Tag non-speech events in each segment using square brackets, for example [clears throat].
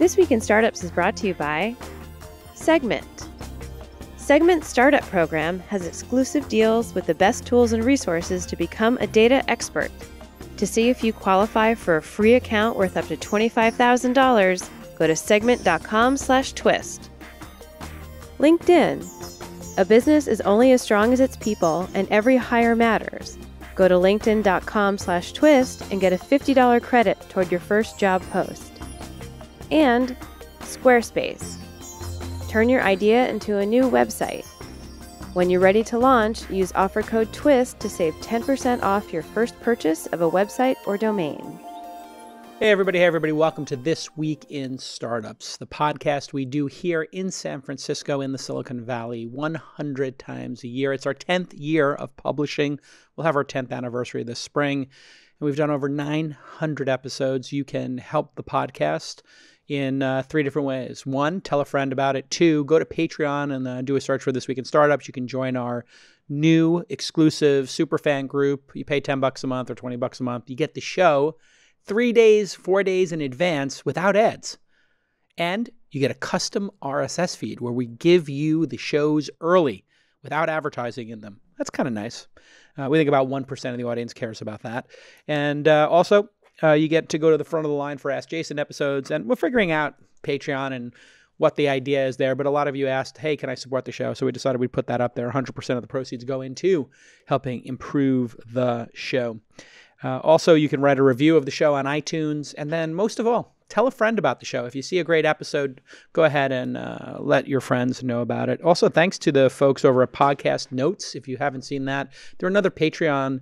This Week in Startups is brought to you by Segment. Segment's Startup Program has exclusive deals with the best tools and resources to become a data expert. To see if you qualify for a free account worth up to $25,000, go to segment.com/twist. LinkedIn. A business is only as strong as its people, and every hire matters. Go to linkedin.com/twist and get a $50 credit toward your first job post and Squarespace. Turn your idea into a new website. When you're ready to launch, use offer code TWIST to save 10% off your first purchase of a website or domain. Hey, everybody. Hey, everybody. Welcome to This Week in Startups, the podcast we do here in San Francisco in the Silicon Valley 100 times a year. It's our 10th year of publishing. We'll have our 10th anniversary this spring, and we've done over 900 episodes. You can help the podcast in uh, three different ways. One, tell a friend about it. Two, go to Patreon and uh, do a search for This Week in Startups. You can join our new exclusive super fan group. You pay 10 bucks a month or 20 bucks a month. You get the show three days, four days in advance without ads. And you get a custom RSS feed where we give you the shows early without advertising in them. That's kind of nice. Uh, we think about 1% of the audience cares about that. And uh, also, uh, you get to go to the front of the line for Ask Jason episodes, and we're figuring out Patreon and what the idea is there. But a lot of you asked, hey, can I support the show? So we decided we'd put that up there. 100% of the proceeds go into helping improve the show. Uh, also, you can write a review of the show on iTunes. And then, most of all, tell a friend about the show. If you see a great episode, go ahead and uh, let your friends know about it. Also, thanks to the folks over at Podcast Notes. If you haven't seen that, they're another Patreon.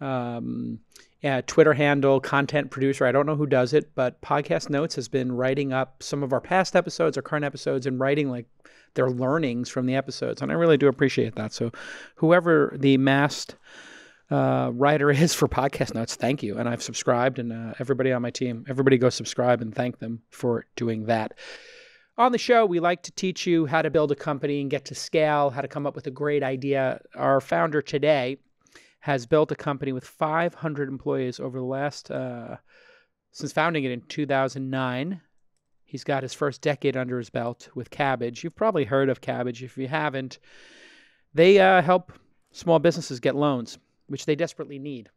Um, uh, Twitter handle, content producer. I don't know who does it, but Podcast Notes has been writing up some of our past episodes or current episodes and writing like their learnings from the episodes. And I really do appreciate that. So, whoever the masked uh, writer [laughs] is for Podcast Notes, thank you. And I've subscribed, and uh, everybody on my team, everybody go subscribe and thank them for doing that. On the show, we like to teach you how to build a company and get to scale, how to come up with a great idea. Our founder today has built a company with 500 employees over the last, uh, since founding it in 2009. He's got his first decade under his belt with Kabbage. You've probably heard of Kabbage. If you haven't, they uh, help small businesses get loans, which they desperately need.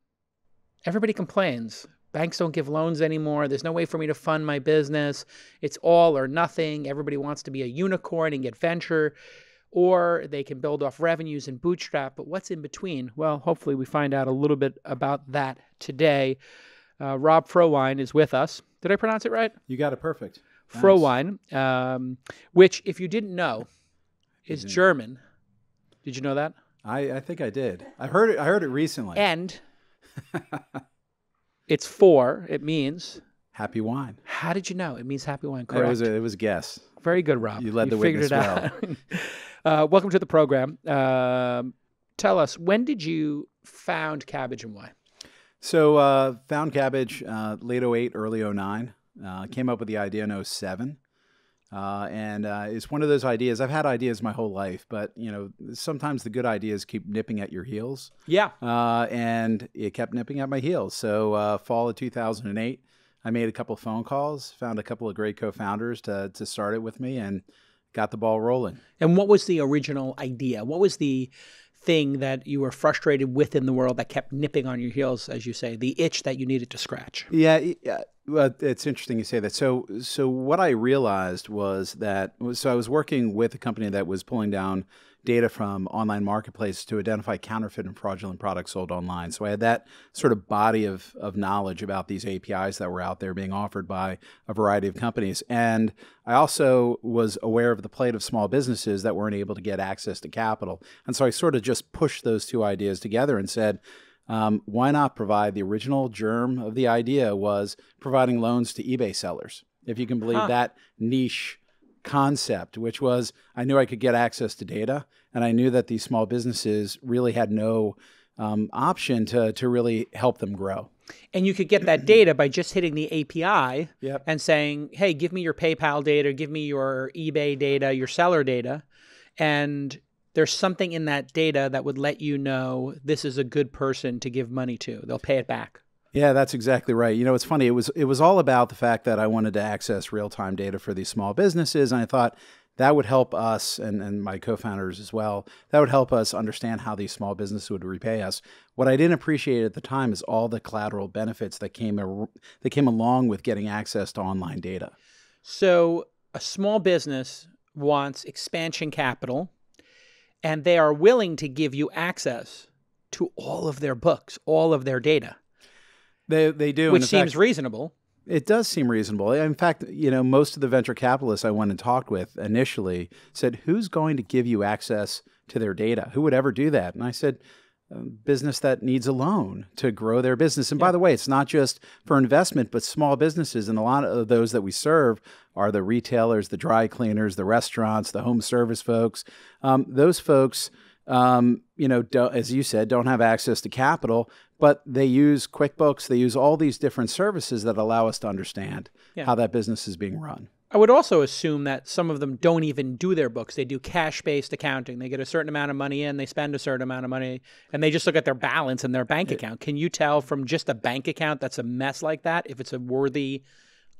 Everybody complains. Banks don't give loans anymore. There's no way for me to fund my business. It's all or nothing. Everybody wants to be a unicorn and get venture or they can build off revenues and bootstrap. But what's in between? Well, hopefully, we find out a little bit about that today. Uh, Rob Frohwein is with us. Did I pronounce it right? You got it perfect. Nice. Frohwein, um, which, if you didn't know, is didn't. German. Did you know that? I, I think I did. I heard it. I heard it recently. And [laughs] it's for. It means happy wine. How did you know? It means happy wine. Correct. It was a, it was a guess. Very good, Rob. You led you the figured it well. out. [laughs] Uh, welcome to the program. Uh, tell us, when did you found Kabbage and why? So, uh, found Kabbage uh, late 08, early 09. Uh, came up with the idea in 07. Uh, and it's one of those ideas. I've had ideas my whole life, but you know, sometimes the good ideas keep nipping at your heels. Yeah. and it kept nipping at my heels. So, fall of 2008, I made a couple phone calls, found a couple of great co-founders to to start it with me, and got the ball rolling. And what was the original idea? What was the thing that you were frustrated with in the world that kept nipping on your heels, as you say, the itch that you needed to scratch? Yeah, yeah. Well, it's interesting you say that. So, so what I realized was that so I was working with a company that was pulling down data from online marketplaces to identify counterfeit and fraudulent products sold online. So I had that sort of body of, of knowledge about these APIs that were out there being offered by a variety of companies. And I also was aware of the plight of small businesses that weren't able to get access to capital. And so I sort of just pushed those two ideas together and said, um, why not provide the original germ of the idea was providing loans to eBay sellers? If you can believe huh. that niche concept, which was I knew I could get access to data, and I knew that these small businesses really had no um, option to to really help them grow. And you could get that [clears throat] data by just hitting the API yep. and saying, "Hey, give me your PayPal data, give me your eBay data, your seller data," and there's something in that data that would let you know this is a good person to give money to. They'll pay it back. Yeah, that's exactly right. You know, it's funny. It was it was all about the fact that I wanted to access real time data for these small businesses, and I thought that would help us and, and my co-founders as well. That would help us understand how these small businesses would repay us. What I didn't appreciate at the time is all the collateral benefits that came that came along with getting access to online data. So a small business wants expansion capital, and they are willing to give you access to all of their books, all of their data. They they do, which seems fact, reasonable. It does seem reasonable. In fact, you know, most of the venture capitalists I went and talked with initially said, "Who's going to give you access to their data? Who would ever do that?" And I said, business that needs a loan to grow their business. And yeah. by the way, it's not just for investment, but small businesses. And a lot of those that we serve are the retailers, the dry cleaners, the restaurants, the home service folks. Um, those folks um, you know, as you said, don't have access to capital, but they use QuickBooks. They use all these different services that allow us to understand yeah. how that business is being run. I would also assume that some of them don't even do their books. They do cash based accounting. They get a certain amount of money in, they spend a certain amount of money, and they just look at their balance and their bank account. Can you tell from just a bank account that's a mess like that if it's a worthy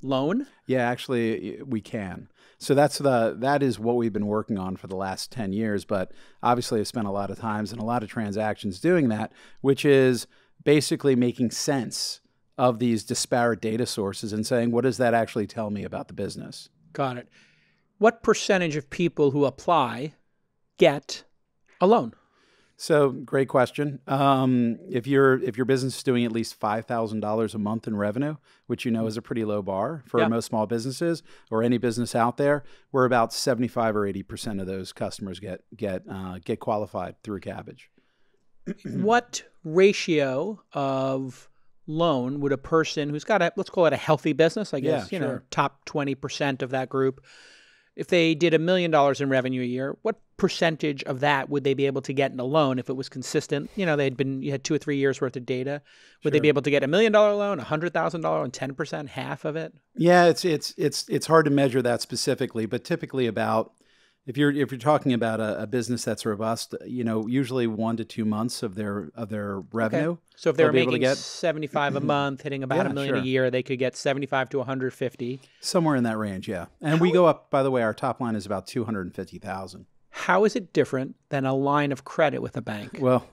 loan? Yeah, actually, we can. So that's the that is what we've been working on for the last 10 years, but obviously I've spent a lot of times and a lot of transactions doing that, which is basically making sense of these disparate data sources and saying what does that actually tell me about the business? Got it. What percentage of people who apply get a loan? So great question. Um, if your if your business is doing at least five thousand dollars a month in revenue, which you know is a pretty low bar for yeah. most small businesses or any business out there, we're about seventy five or eighty percent of those customers get get uh, get qualified through Kabbage. [clears throat] what ratio of loan would a person who's got a let's call it a healthy business, I guess, yeah, you sure. know, top twenty percent of that group if they did a million dollars in revenue a year, what percentage of that would they be able to get in a loan if it was consistent? You know, they'd been you had two or three years worth of data. Would sure. they be able to get a million dollar loan, a hundred thousand dollar, and ten percent, half of it? Yeah, it's it's it's it's hard to measure that specifically, but typically about if you're if you're talking about a, a, business that's robust, you know, usually one to two months of their of their revenue. Okay. So if they're making get, seventy five a mm-hmm. month, hitting about yeah, a million sure. a year, they could get seventy five to one hundred fifty. Somewhere in that range, yeah. And How we go up. By the way, our top line is about two hundred and fifty thousand. How is it different than a line of credit with a bank? Well,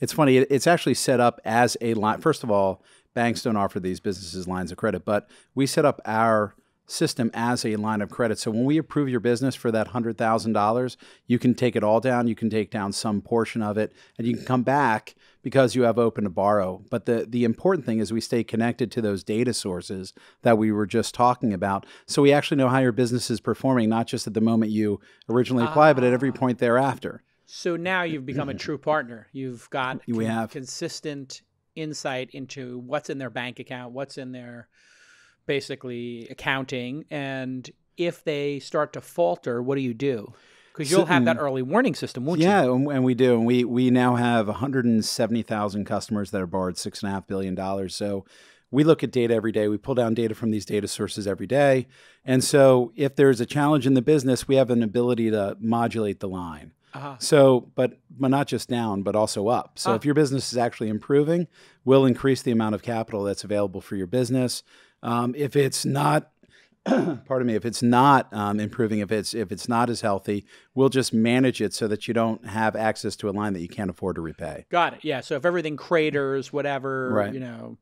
it's funny. It's actually set up as a line. First of all, banks don't offer these businesses lines of credit, but we set up our system as a line of credit. So when we approve your business for that $100,000, you can take it all down, you can take down some portion of it, and you can come back because you have open to borrow. But the the important thing is we stay connected to those data sources that we were just talking about. So we actually know how your business is performing not just at the moment you originally apply, but at every ah. point thereafter. So now you've become a true [clears throat] partner. You've got we con- have consistent insight into what's in their bank account, what's in their basically accounting. And if they start to falter, what do you do? Because you'll have that early warning system, won't yeah, you? Yeah, and we do. And we we now have 170,000 customers that are borrowed six and a half billion dollars. So we look at data every day. We pull down data from these data sources every day. And so if there's a challenge in the business, we have an ability to modulate the line. Uh-huh. So, but but not just down, but also up. So, uh-huh. if your business is actually improving, we'll increase the amount of capital that's available for your business. Um, if it's not, [clears throat] pardon me, if it's not um, improving, if it's if it's not as healthy, we'll just manage it so that you don't have access to a line that you can't afford to repay. Got it. Yeah. So if everything craters, whatever, right. you know,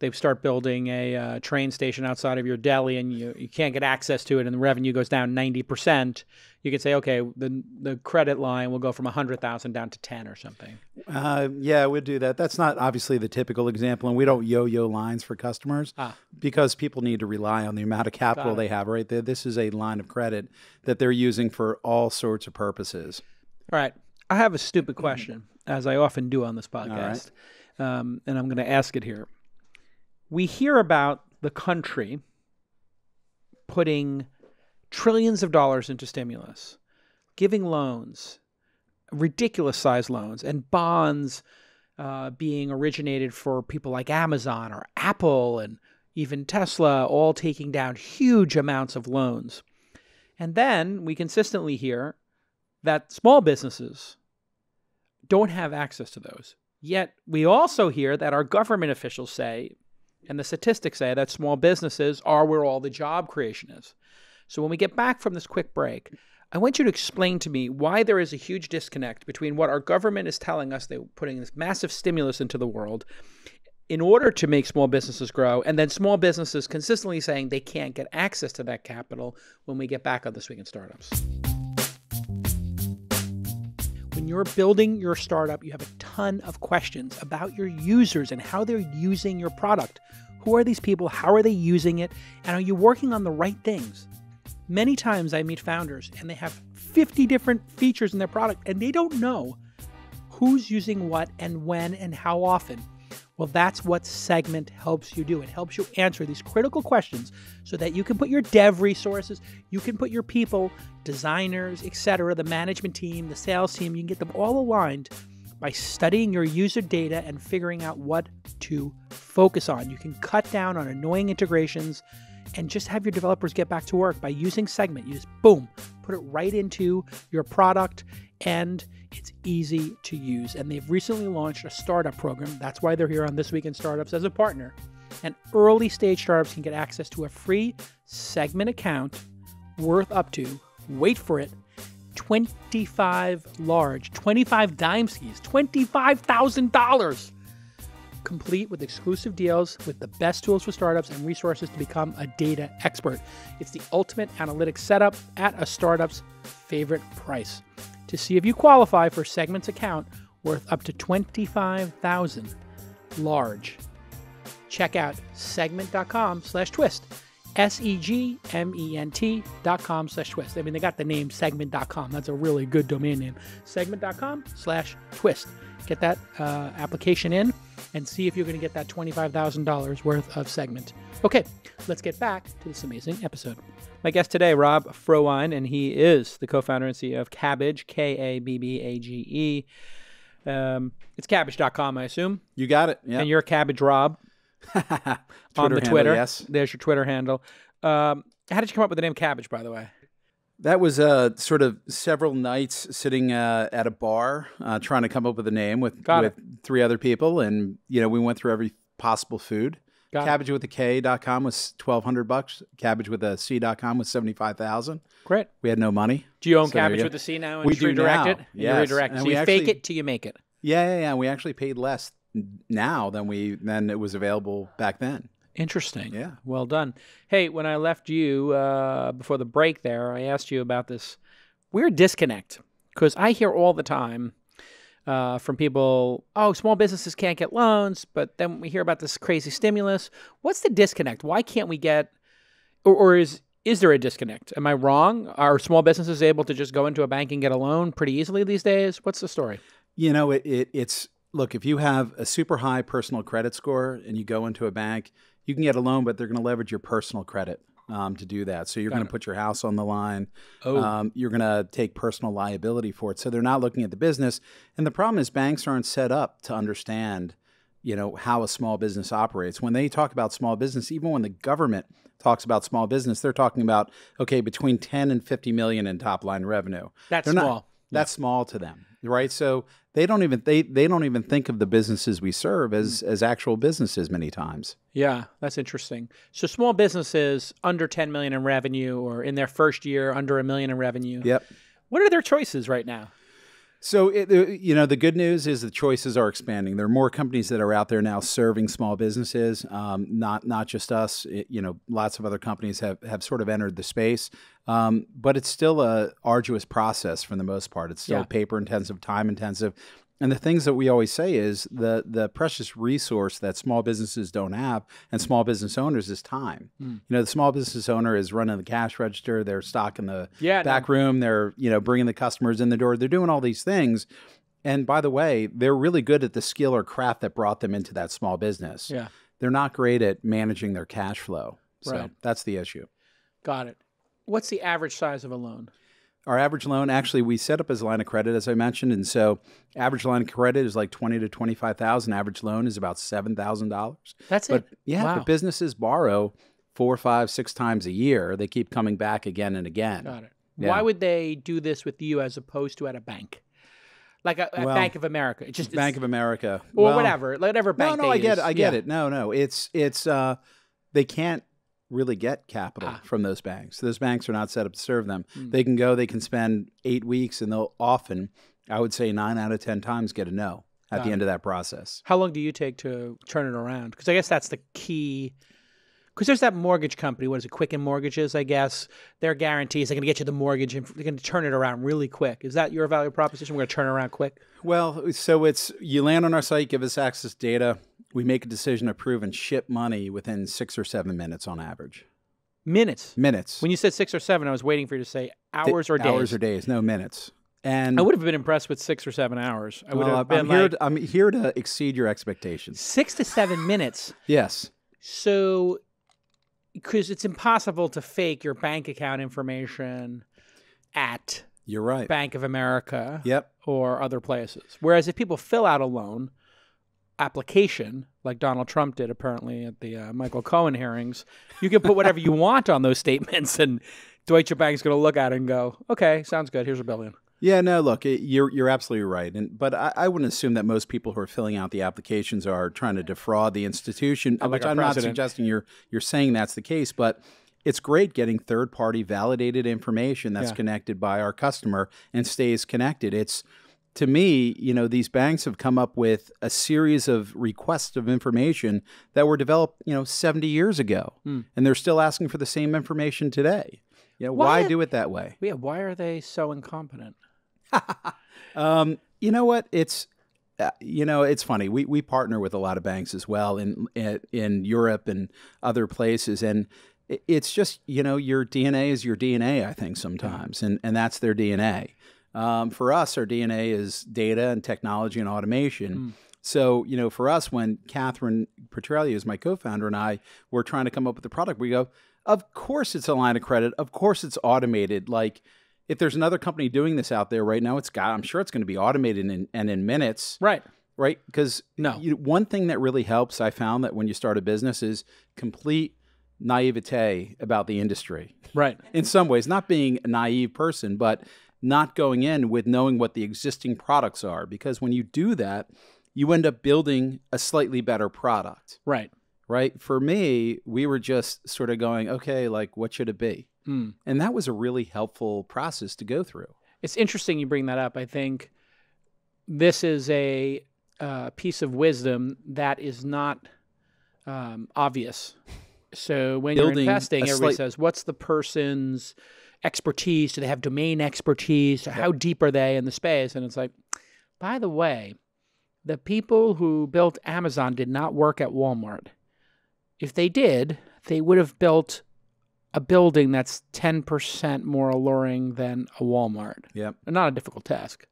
they start building a uh, train station outside of your deli and you, you can't get access to it and the revenue goes down 90%, you could say, okay, the, the credit line will go from 100,000 down to 10 or something. Uh, yeah, we'd do that. That's not obviously the typical example. And we don't yo-yo lines for customers ah. because people need to rely on the amount of capital they have right there. This is a line of credit that they're using for all sorts of purposes. All right. I have a stupid question, as I often do on this podcast. Um, and I'm going to ask it here we hear about the country putting trillions of dollars into stimulus, giving loans, ridiculous size loans, and bonds uh, being originated for people like Amazon or Apple and even Tesla, all taking down huge amounts of loans. And then we consistently hear that small businesses don't have access to those Yet we also hear that our government officials say, and the statistics say, that small businesses are where all the job creation is. So when we get back from this quick break, I want you to explain to me why there is a huge disconnect between what our government is telling us they're putting this massive stimulus into the world in order to make small businesses grow, and then small businesses consistently saying they can't get access to that capital when we get back on This Week in Startups. You're building your startup, you have a ton of questions about your users and how they're using your product. Who are these people? How are they using it? And are you working on the right things? Many times I meet founders and they have 50 different features in their product and they don't know who's using what and when and how often. Well, that's what Segment helps you do. It helps you answer these critical questions so that you can put your dev resources, you can put your people, designers, etc., the management team, the sales team, you can get them all aligned by studying your user data and figuring out what to focus on. You can cut down on annoying integrations and just have your developers get back to work by using Segment. You just boom, put it right into your product and it's easy to use. And they've recently launched a startup program. That's why they're here on This Week in Startups as a partner. And early stage startups can get access to a free Segment account worth up to, wait for it, 25 large, 25 dime skis, $25,000 complete with exclusive deals with the best tools for startups and resources to become a data expert. It's the ultimate analytics setup at a startup's favorite price. To see if you qualify for Segment's account worth up to 25,000 large. Check out segment.com slash twist. S-E-G-M-E-N-T dot com slash twist. I mean, they got the name segment.com. That's a really good domain name. Segment.com slash twist. Get that uh, application in and see if you're going to get that $25,000 worth of segment. Okay, let's get back to this amazing episode. My guest today, Rob Frohwein, and he is the co-founder and CEO of Cabbage, Kabbage, K-A-B-B-A-G-E. Um, it's kabbage.com, I assume. You got it. Yeah. And you're Kabbage Rob [laughs] on the handle, Twitter. yes. There's your Twitter handle. Um, how did you come up with the name Kabbage, by the way? That was uh, sort of several nights sitting uh, at a bar uh, trying to come up with a name with, Got with three other people. And, you know, we went through every possible food. Got it. Cabbage with a K.com was 1200 bucks. Cabbage with a C.com was 75,000. Great. We had no money. Do you own So you Cabbage with a C now and We redirect now, it? You yes. redirect. And So we you fake it till you make it. Yeah, yeah, yeah. We actually paid less now than we than it was available back then. Interesting. Yeah. Well done. Hey, when I left you uh, before the break there, I asked you about this weird disconnect because I hear all the time uh, from people, oh, small businesses can't get loans, but then we hear about this crazy stimulus. What's the disconnect? Why can't we get, or, or is is there a disconnect? Am I wrong? Are small businesses able to just go into a bank and get a loan pretty easily these days? What's the story? You know, it, it it's look if you have a super high personal credit score and you go into a bank, you can get a loan, but they're going to leverage your personal credit um, to do that. So you're going to put your house on the line. Oh, Um, you're going to take personal liability for it. So they're not looking at the business. And the problem is banks aren't set up to understand, you know, how a small business operates. When they talk about small business, even when the government talks about small business, they're talking about okay, between 10 and 50 million in top line revenue. that's they're not- small. That's small to them, right? So they don't even they they don't even think of the businesses we serve as mm. as actual businesses many times. Yeah, that's interesting. So small businesses under 10 million in revenue or in their first year under a million in revenue. Yep. What are their choices right now? So, it, uh, you know, the good news is the choices are expanding. There are more companies that are out there now serving small businesses, um, not not just us. It- you know, lots of other companies have, have sort of entered the space, um, but it's still a arduous process for the most part. It's still Yeah. paper intensive, time intensive. And the things that we always say is the the precious resource that small businesses don't have and small business owners is time. Hmm. You know, the small business owner is running the cash register, they're stocking the Yeah, back room, they're you know bringing the customers in the door, they're doing all these things. And by the way, they're really good at the skill or craft that brought them into that small business. Yeah, They're not great at managing their cash flow. So Right. that's the issue. got it. What's the average size of a loan? Our average loan, actually, we set up as a line of credit, as I mentioned, and so average line of credit is like twenty to twenty five thousand. Average loan is about seven thousand dollars. That's But it. yeah, Wow. but businesses borrow four, five, six times a year. They keep coming back again and again. Got it. Yeah. Why would they do this with you as opposed to at a bank? like a, Well, Bank of America. It's just Bank it's, of America or Well, whatever, whatever No, bank. no, they I get it. I get Yeah. it. No, no, it's it's uh, they can't really get capital Ah. from those banks. Those banks are not set up to serve them. Mm. They can go. They can spend eight weeks, and they'll often, I would say, nine out of ten times get a no at the end of that process. How long do you take to turn it around? Because I guess that's the key. Because there's that mortgage company. What is it? Quicken Mortgages, I guess. Their guarantees they're going to get you the mortgage and they're going to turn it around really quick. Is that your value proposition? We're going to turn it around quick. Well, so it's you land on our site, give us access to data. We make a decision, approve, and ship money within six or seven minutes on average. Minutes. Minutes. When you said six or seven, I was waiting for you to say hours or days. Hours or days. No minutes. And I would have been impressed with six or seven hours. I would well, have uh, been I'm here. like to, I'm here to exceed your expectations. six to seven minutes. Yes. So, because it's impossible to fake your bank account information at You're right. Bank of America Yep. or other places. Whereas if people fill out a loan application, like Donald Trump did apparently at the uh, Michael Cohen hearings, you can put whatever you want on those statements, and Deutsche Bank's going to look at it and go, "Okay, sounds good. Here's a billion. Yeah, no, look, it, you're you're absolutely right, and but I, I wouldn't assume that most people who are filling out the applications are trying to defraud the institution. Like which I'm not suggesting you're you're saying that's the case, but it's great getting third party validated information that's Yeah. connected by our customer and stays connected. It's to me, you know, these banks have come up with a series of requests of information that were developed, you know, 70 years ago, Hmm. and they're still asking for the same information today. You know, Why- why do it that way? Yeah, why are they so incompetent? [laughs] Um, you know what? It's uh, you know it's funny. We we partner with a lot of banks as well in in, in Europe and other places, and it's just you know your DNA is your DNA. I think sometimes, and and that's their DNA. Um, for us, our DNA is data and technology and automation. Mm. So, you know, for us, when Kathryn Petralia is my co-founder and I were trying to come up with the product, we go, of course it's a line of credit. Of course it's automated. Like if there's another company doing this out there right now, it's got, I'm sure it's going to be automated in, and in minutes, Right. right? Because No. you, one thing that really helps, I found that when you start a business is complete naivete about the industry Right. in some ways, not being a naive person, but not going in with knowing what the existing products are. Because when you do that, you end up building a slightly better product, Right. right? For me, we were just sort of going, okay, like, what should it be? Mm. And that was a really helpful process to go through. It's interesting you bring that up. I think this is a uh, piece of wisdom that is not um, obvious. So when Building you're investing, everybody slight- says, "What's the person's expertise? Do they have domain expertise? How deep are they in the space?" And it's like, by the way, the people who built Amazon did not work at Walmart. If they did, they would have built a building that's 10% more alluring than a Walmart Yep. not a difficult task.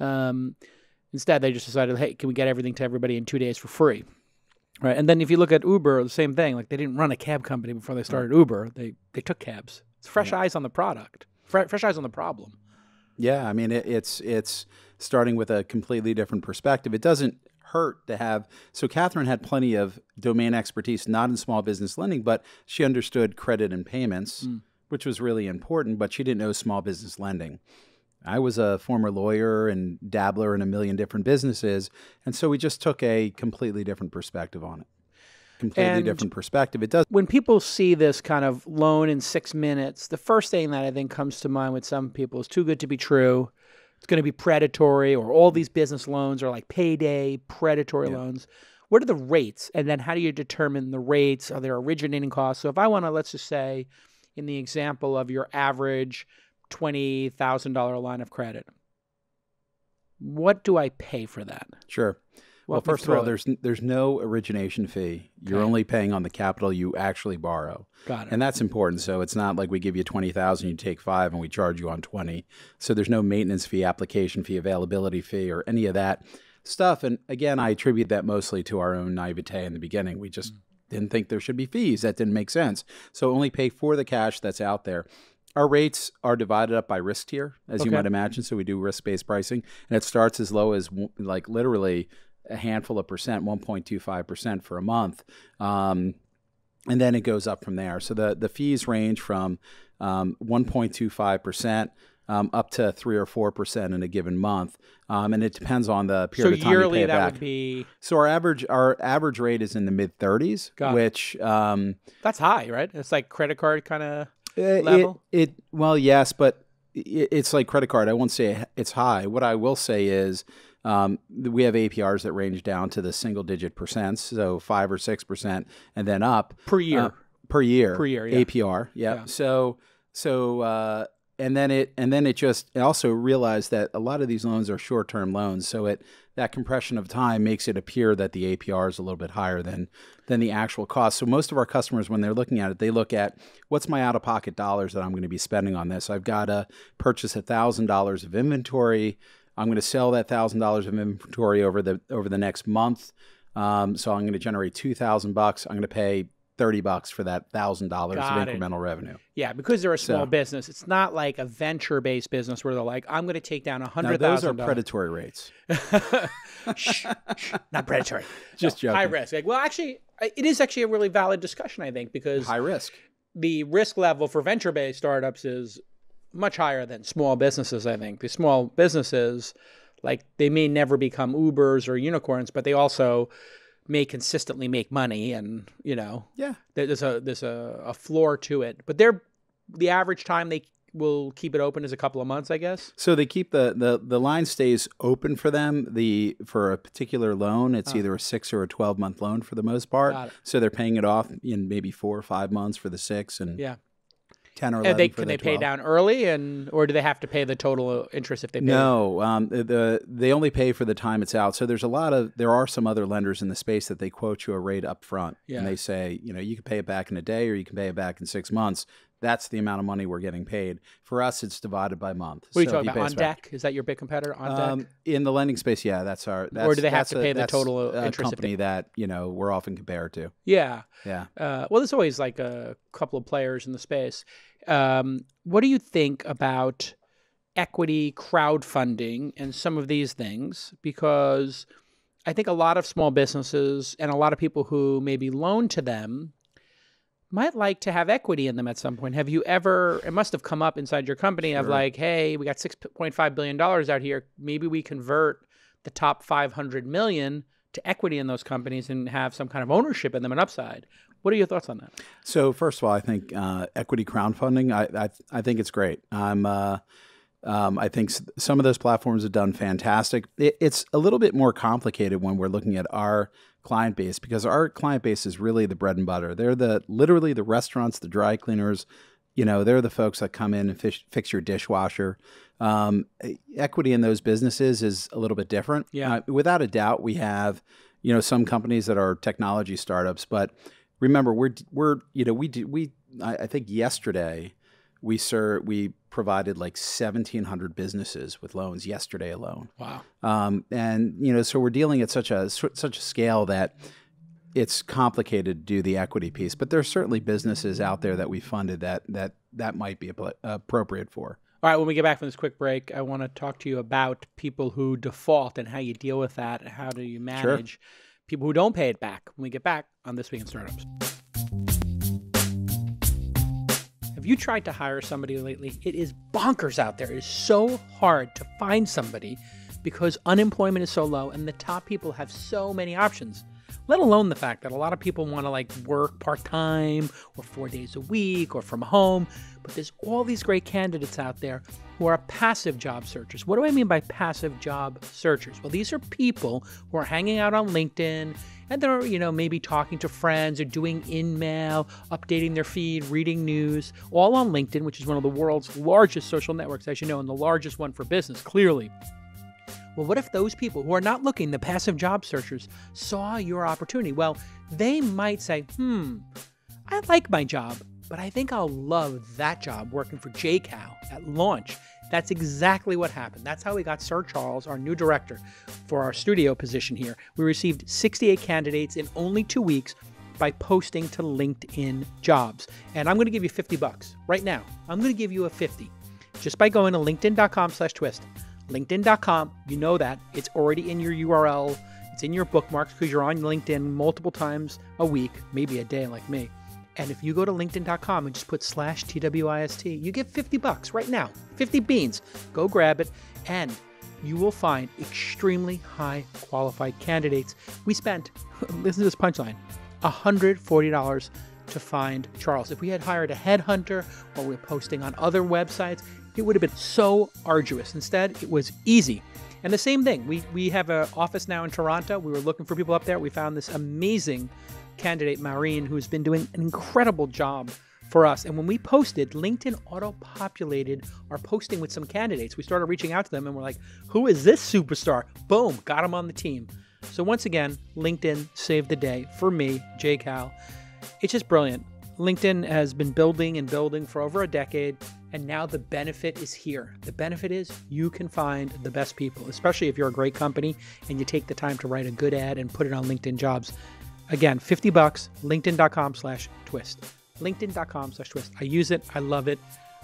Um, instead, they just decided, hey, can we get everything to everybody in two days for free? Right. And then if you look at Uber, the same thing. Like they didn't run a cab company before they started Uber. They they took cabs. It's fresh eyes on the product. Fre- fresh eyes on the problem. Yeah, I mean it, it's it's starting with a completely different perspective. It doesn't hurt to have. So Kathryn had plenty of domain expertise, not in small business lending, but she understood credit and payments, mm. which was really important. But she didn't know small business lending. I was a former lawyer and dabbler in a million different businesses, and so we just took a completely different perspective on it. Completely And- different perspective. It does. When people see this kind of loan in six minutes, the first thing that I think comes to mind with some people is too good to be true. It's going to be predatory, or all these business loans are like payday predatory loans. What are the rates? And then how do you determine the rates? Are there originating costs? So if I want to, let's just say, in the example of your average $20,000 line of credit, what do I pay for that? Sure. Well, first of all, it. there's there's no origination fee. You're Okay. only paying on the capital you actually borrow, Got it. and that's important. So it's not like we give you twenty thousand, you take five, and we charge you on twenty. So there's no maintenance fee, application fee, availability fee, or any of that stuff. And again, I attribute that mostly to our own naivete in the beginning. We Mm. just didn't think there should be fees. That didn't make sense. So only pay for the cash that's out there. Our rates are divided up by risk tier, as you might imagine. So we do risk based pricing, and it starts as low as like literally a handful of percent, 1.25% for a month. Um, and then it goes up from there. So the, the fees range from um, 1.25% um, up to three or four percent in a given month, um, and it depends on the So period of time yearly you pay that back. would be so our average our average rate is in the mid 30s, which um, that's high, right? It's like credit card kind of. it- Level? It, well, yes, but it, it's like credit card. I won't say it's high. What I will say is. Um, we have APRs that range down to the single digit percents, so five or six percent, and then up. per year. Uh, per year Per year, yeah. APR yeah, Yeah. so so uh, and then it and then it just also realized that a lot of these loans are short term loans so it that compression of time makes it appear that the APR is a little bit higher than than the actual cost so most of our customers when they're looking at it they look at what's my out of pocket dollars that I'm going to be spending on this I've got to purchase a thousand dollars of inventory I'm going to sell that thousand dollars of inventory over the over the next month um, so I'm going to generate two thousand bucks I'm going to pay 30 bucks for that thousand dollars of Got it. incremental revenue. Yeah, because they're a small So- business. It's not like a venture-based business where they're like, "I'm going to take down a hundred those are predatory rates. [laughs] shh, shh, not predatory. [laughs] Just No, High risk. Like, well, actually, it is actually a really valid discussion. I think because High risk. the risk level for venture-based startups is much higher than small businesses. I think the small businesses, like they may never become Ubers or unicorns, but they also may consistently make money, and you know, Yeah. there's a there's a, a floor to it. But they're the average time they will keep it open is a couple of months, I guess. So they keep the, the the line stays open for them. The for a particular loan, it's Oh. either a six or a twelve month loan for the most part. So they're paying it off in maybe four or five months for the six and Yeah. Ten or eleven And they can the they pay down early, and or do they have to pay the total interest if they pay? No, um, the, the they only pay for the time it's out. So there's a lot of there are some other lenders in the space that they quote you a rate up front, Yeah. and they say you know you can pay it back in a day or you can pay it back in six months. That's the amount of money we're getting paid. For us, it's divided by month. What are you So talking about? On back- deck? Is that your big competitor? OnDeck? Um, in the lending space, yeah, that's our. That's, do they have to a- pay the total a interest company that you know we're often compared to. yeah. Yeah. Uh, well, there's always like a couple of players in the space. Um, what do you think about equity crowdfunding and some of these things? Because I think a lot of small businesses and a lot of people who maybe loan to them might like to have equity in them at some point. Have you ever, it must have come up inside your company of like, hey, we got $6.5 billion out here. Maybe we convert the top 500 million to equity in those companies and have some kind of ownership in them and upside. What are your thoughts on that? So first of all, I think uh, equity crowdfunding. I, I I think it's great. I'm. Uh, um, I think some of those platforms have done fantastic. It, it's a little bit more complicated when we're looking at our client base because our client base is really the bread and butter. They're the literally the restaurants, the dry cleaners. You know, they're the folks that come in and fish, fix your dishwasher. Um, equity in those businesses is a little bit different. Yeah. Uh, without a doubt, we have you know some companies that are technology startups, but remember we're we're you know we do we I, I think yesterday we sir we provided like 1700 businesses with loans yesterday alone Wow. um, and you know so we're dealing at such a such a scale that it's complicated to do the equity piece but there's certainly businesses out there that we funded that that that might be appropriate for All right, when we get back from this quick break, I want to talk to you about people who default and how you deal with that and how do you manage people who don't pay it back when we get back on This Week in Startups. You tried to hire somebody lately? It is bonkers out there. It is so hard to find somebody because unemployment is so low and the top people have so many options. Let alone the fact that a lot of people want to like work part time or four days a week or from home. But there's all these great candidates out there who are passive job searchers. What do I mean by passive job searchers? Well, these are people who are hanging out on LinkedIn and they're, you know, maybe talking to friends or doing in-mail, updating their feed, reading news, all on LinkedIn, which is one of the world's largest social networks, as you know, and the largest one for business, clearly. Well, what if those people who are not looking, the passive job searchers, saw your opportunity? Well, they might say, hmm, I like my job, but I think I'll love that job working for JCal at launch. That's exactly what happened. That's how we got Sir Charles, our new director, for our studio position here. We received 68 candidates in only two weeks by posting to LinkedIn jobs. And I'm going to give you 50 bucks right now. I'm going to give you a 50 just by going to linkedin.com slash twist. LinkedIn.com, you know that. It's already in your URL. It's in your bookmarks because you're on LinkedIn multiple times a week, maybe a day like me. And if you go to linkedin.com and just put slash TWIST, you get 50 bucks right now, 50 beans. Go grab it, and you will find extremely high qualified candidates. We spent, listen [laughs] to this punchline, $140 to find Charles. If we had hired a headhunter or we're posting on other websites, it would have been so arduous. Instead, it was easy. And the same thing, we, we have an office now in Toronto. We were looking for people up there. We found this amazing candidate, Maureen, who's been doing an incredible job for us. And when we posted, LinkedIn auto populated our posting with some candidates. We started reaching out to them and we're like, who is this superstar? Boom, got him on the team. So once again, LinkedIn saved the day for me, Jay Cal. It's just brilliant. LinkedIn has been building and building for over a decade, and now the benefit is here. The benefit is you can find the best people, especially if you're a great company and you take the time to write a good ad and put it on LinkedIn jobs. Again, 50 bucks, linkedin.com slash twist. LinkedIn.com slash twist. I use it. I love it.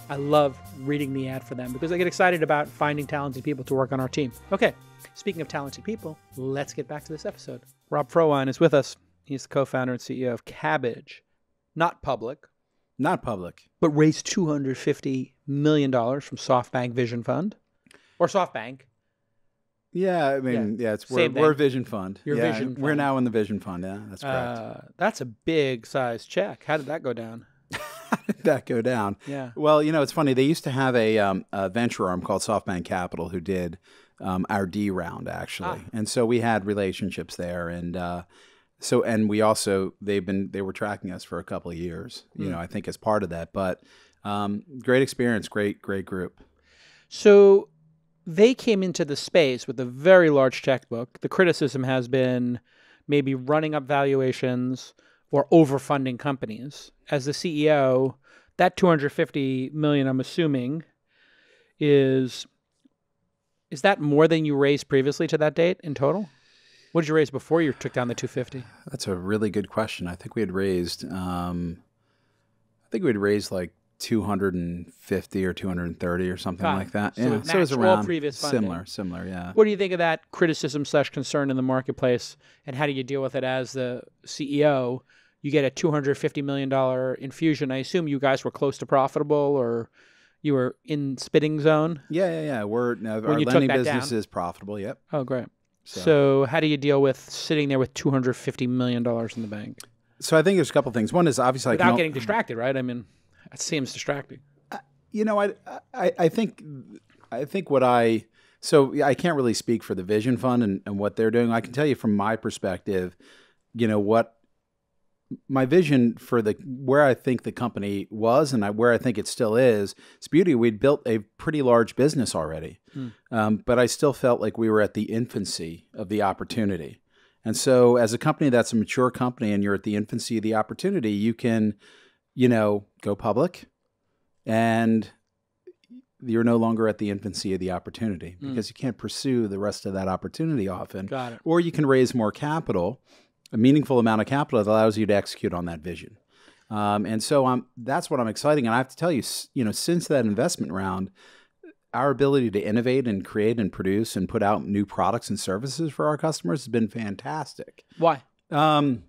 I love reading the ad for them because I get excited about finding talented people to work on our team. Okay, speaking of talented people, let's get back to this episode. Rob Frohwein is with us. He's the co-founder and CEO of Kabbage. not public, Not public. but raised two hundred fifty million dollars from SoftBank Vision Fund, or SoftBank. Yeah, I mean, yeah, it's we're, we're. Vision Fund. Your yeah, Vision We're Fund. now in the Vision Fund. Yeah, that's correct. Uh, that's a big size check. How did that go down? [laughs] That go down? Yeah. Well, you know, it's funny. They used to have a, um, a venture arm called SoftBank Capital who did um, our D round actually, Ah. and so we had relationships there, and uh, so and we also they've been they were tracking us for a couple of years. You Hmm. know, I think as part of that, but um, great experience, great great group. So they came into the space with a very large checkbook. The criticism has been maybe running up valuations or overfunding companies. As the CEO, that 250 million, I'm assuming, is is that more than you raised previously to that date in total? What did you raise before you took down the 250? That's a really good question. I think we had raised, um, I think we had raised like 250 or 230 or something Got like that. So yeah, it so it was matched all around previous funding. similar, similar. Yeah. What do you think of that criticism slash concern in the marketplace, and how do you deal with it as the CEO? You get a two hundred fifty million dollar infusion. I assume you guys were close to profitable, or you were in spitting zone. Yeah, yeah, yeah. We're now our lending business down? is profitable. Yep. Oh, great. So, So- how do you deal with sitting there with two hundred fifty million dollars in the bank So I think there's a couple things. One is obviously without getting distracted? Right? I mean, that seems distracting. you know, I, I, I think, I think what I, so I can't really speak for the Vision Fund and, and what they're doing. I can tell you from my perspective, you know, what my vision for the, where I think the company was and I, where I think it still is, it's beauty. We'd built a pretty large business already. Hmm. Um, but I still felt like we were at the infancy of the opportunity. And so, as a company that's a mature company and you're at the infancy of the opportunity, you can, you know, go public and you're no longer at the infancy of the opportunity Mm. because you can't pursue the rest of that opportunity often. Got it. Or you can raise more capital, a meaningful amount of capital that allows you to execute on that vision. Um, and so I'm, that's what I'm exciting. And I have to tell you, you know, since that investment round, our ability to innovate and create and produce and put out new products and services for our customers has been fantastic. Why? Um,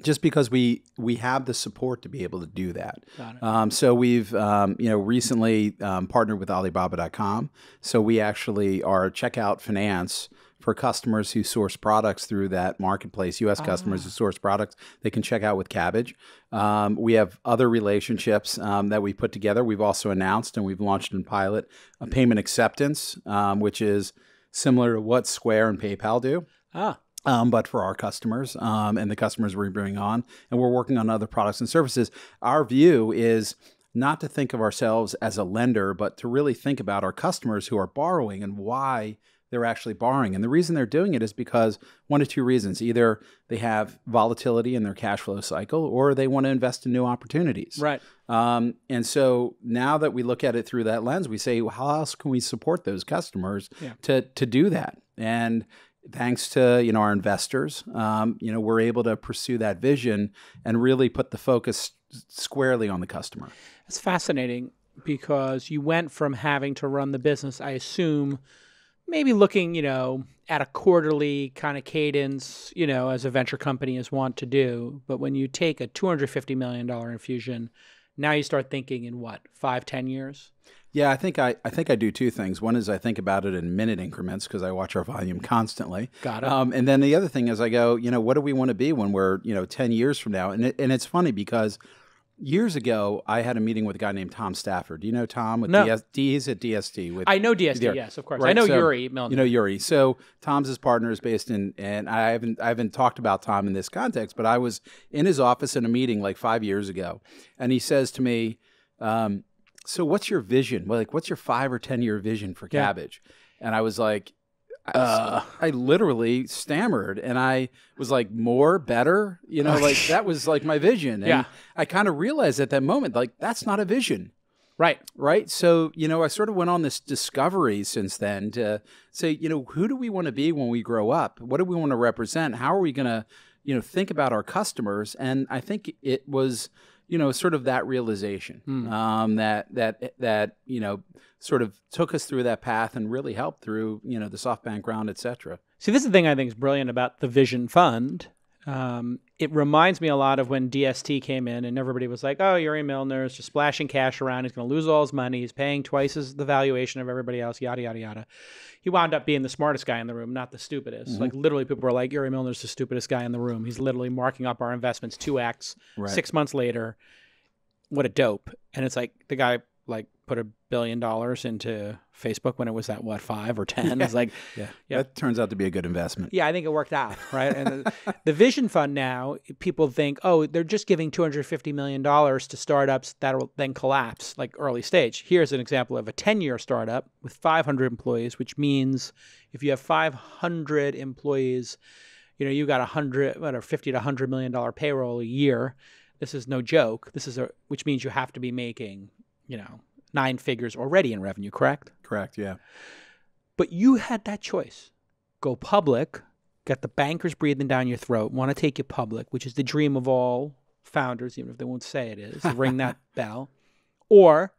just because we we have the support to be able to do that. Um, so we've um, you know recently um, partnered with Alibaba.com. So we actually are checkout finance for customers who source products through that marketplace. U.S. customers who source products, they can check out with Kabbage. Um, we have other relationships um, that we put together. We've also announced and we've launched in pilot a payment acceptance, um, which is similar to what Square and PayPal do Ah, um, but for our customers um, and the customers we bring on. And we're working on other products and services. Our view is not to think of ourselves as a lender, but to really think about our customers who are borrowing and why they're actually borrowing. And the reason they're doing it is because one of two reasons either they have volatility in their cash flow cycle or they want to invest in new opportunities. right. Um, and so now that we look at it through that lens, we say, well, how else can we support those customers Yeah. to to do that? And thanks to you know our investors, um, you know we're able to pursue that vision and really put the focus squarely on the customer. It's fascinating because you went from having to run the business, I assume, maybe looking, you know, at a quarterly kind of cadence, you know, as a venture company is want to do. But when you take a $250 million infusion, now you start thinking in what, five, ten years? Yeah, I think I, I think I do two things. One is I think about it in minute increments because I watch our volume constantly. Got it. Um, and then the other thing is I go, you know, what do we want to be when we're you know ten years from now? And it, and it's funny because years ago I had a meeting with a guy named Tom Stafford. Do you know Tom? With No. DS, he's at DST. With I know DSD, there. yes, of course. I know so, Yuri Milner. You know Yuri. So Tom's his partner is based in, and I haven't I haven't talked about Tom in this context, but I was in his office in a meeting like five years ago, and he says to me, um, "So what's your vision? Like, what's your five or ten year vision for Yeah. Kabbage?" And I was like. Uh, I literally stammered and I was like, more, better, you know, like that was like my vision. And Yeah. I kind of realized at that moment, like, that's not a vision right. right? So, you know, I sort of went on this discovery since then to say, you know, who do we want to be when we grow up? What do we want to represent? How are we going to, you know, think about our customers? And I think it was, you know, sort of that realization um, that that that you know sort of took us through that path and really helped through you know the SoftBank round, et cetera. See, this is the thing I think is brilliant about the Vision Fund. Um, it reminds me a lot of when DST came in and everybody was like, oh, Yuri Milner is just splashing cash around. He's going to lose all his money. He's paying twice as the valuation of everybody else, yada, yada, yada. He wound up being the smartest guy in the room, not the stupidest. Like, literally, people were like, Yuri Milner's the stupidest guy in the room. He's literally marking up our investments 2x. Right. Six months later, what a dope. And it's like the guy, like, put a billion dollars into Facebook when it was at what, five or 10? It's like, [laughs] Yeah, Yeah. that turns out to be a good investment. yeah, I think it worked out, right? And the, [laughs] the Vision Fund now, people think, oh, they're just giving $250 million to startups that'll then collapse, like early stage. Here's an example of a 10 year startup with 500 employees, which means if you have 500 employees, you know, you got a 100, what, or 50 to 100 million dollar payroll a year. This is no joke. This is a, which means you have to be making, you know, nine figures already in revenue, correct? Correct. Yeah. But you had that choice. Go public, get the bankers breathing down your throat, want to take you public, which is the dream of all founders, even if they won't say it is, ring that [laughs] bell, or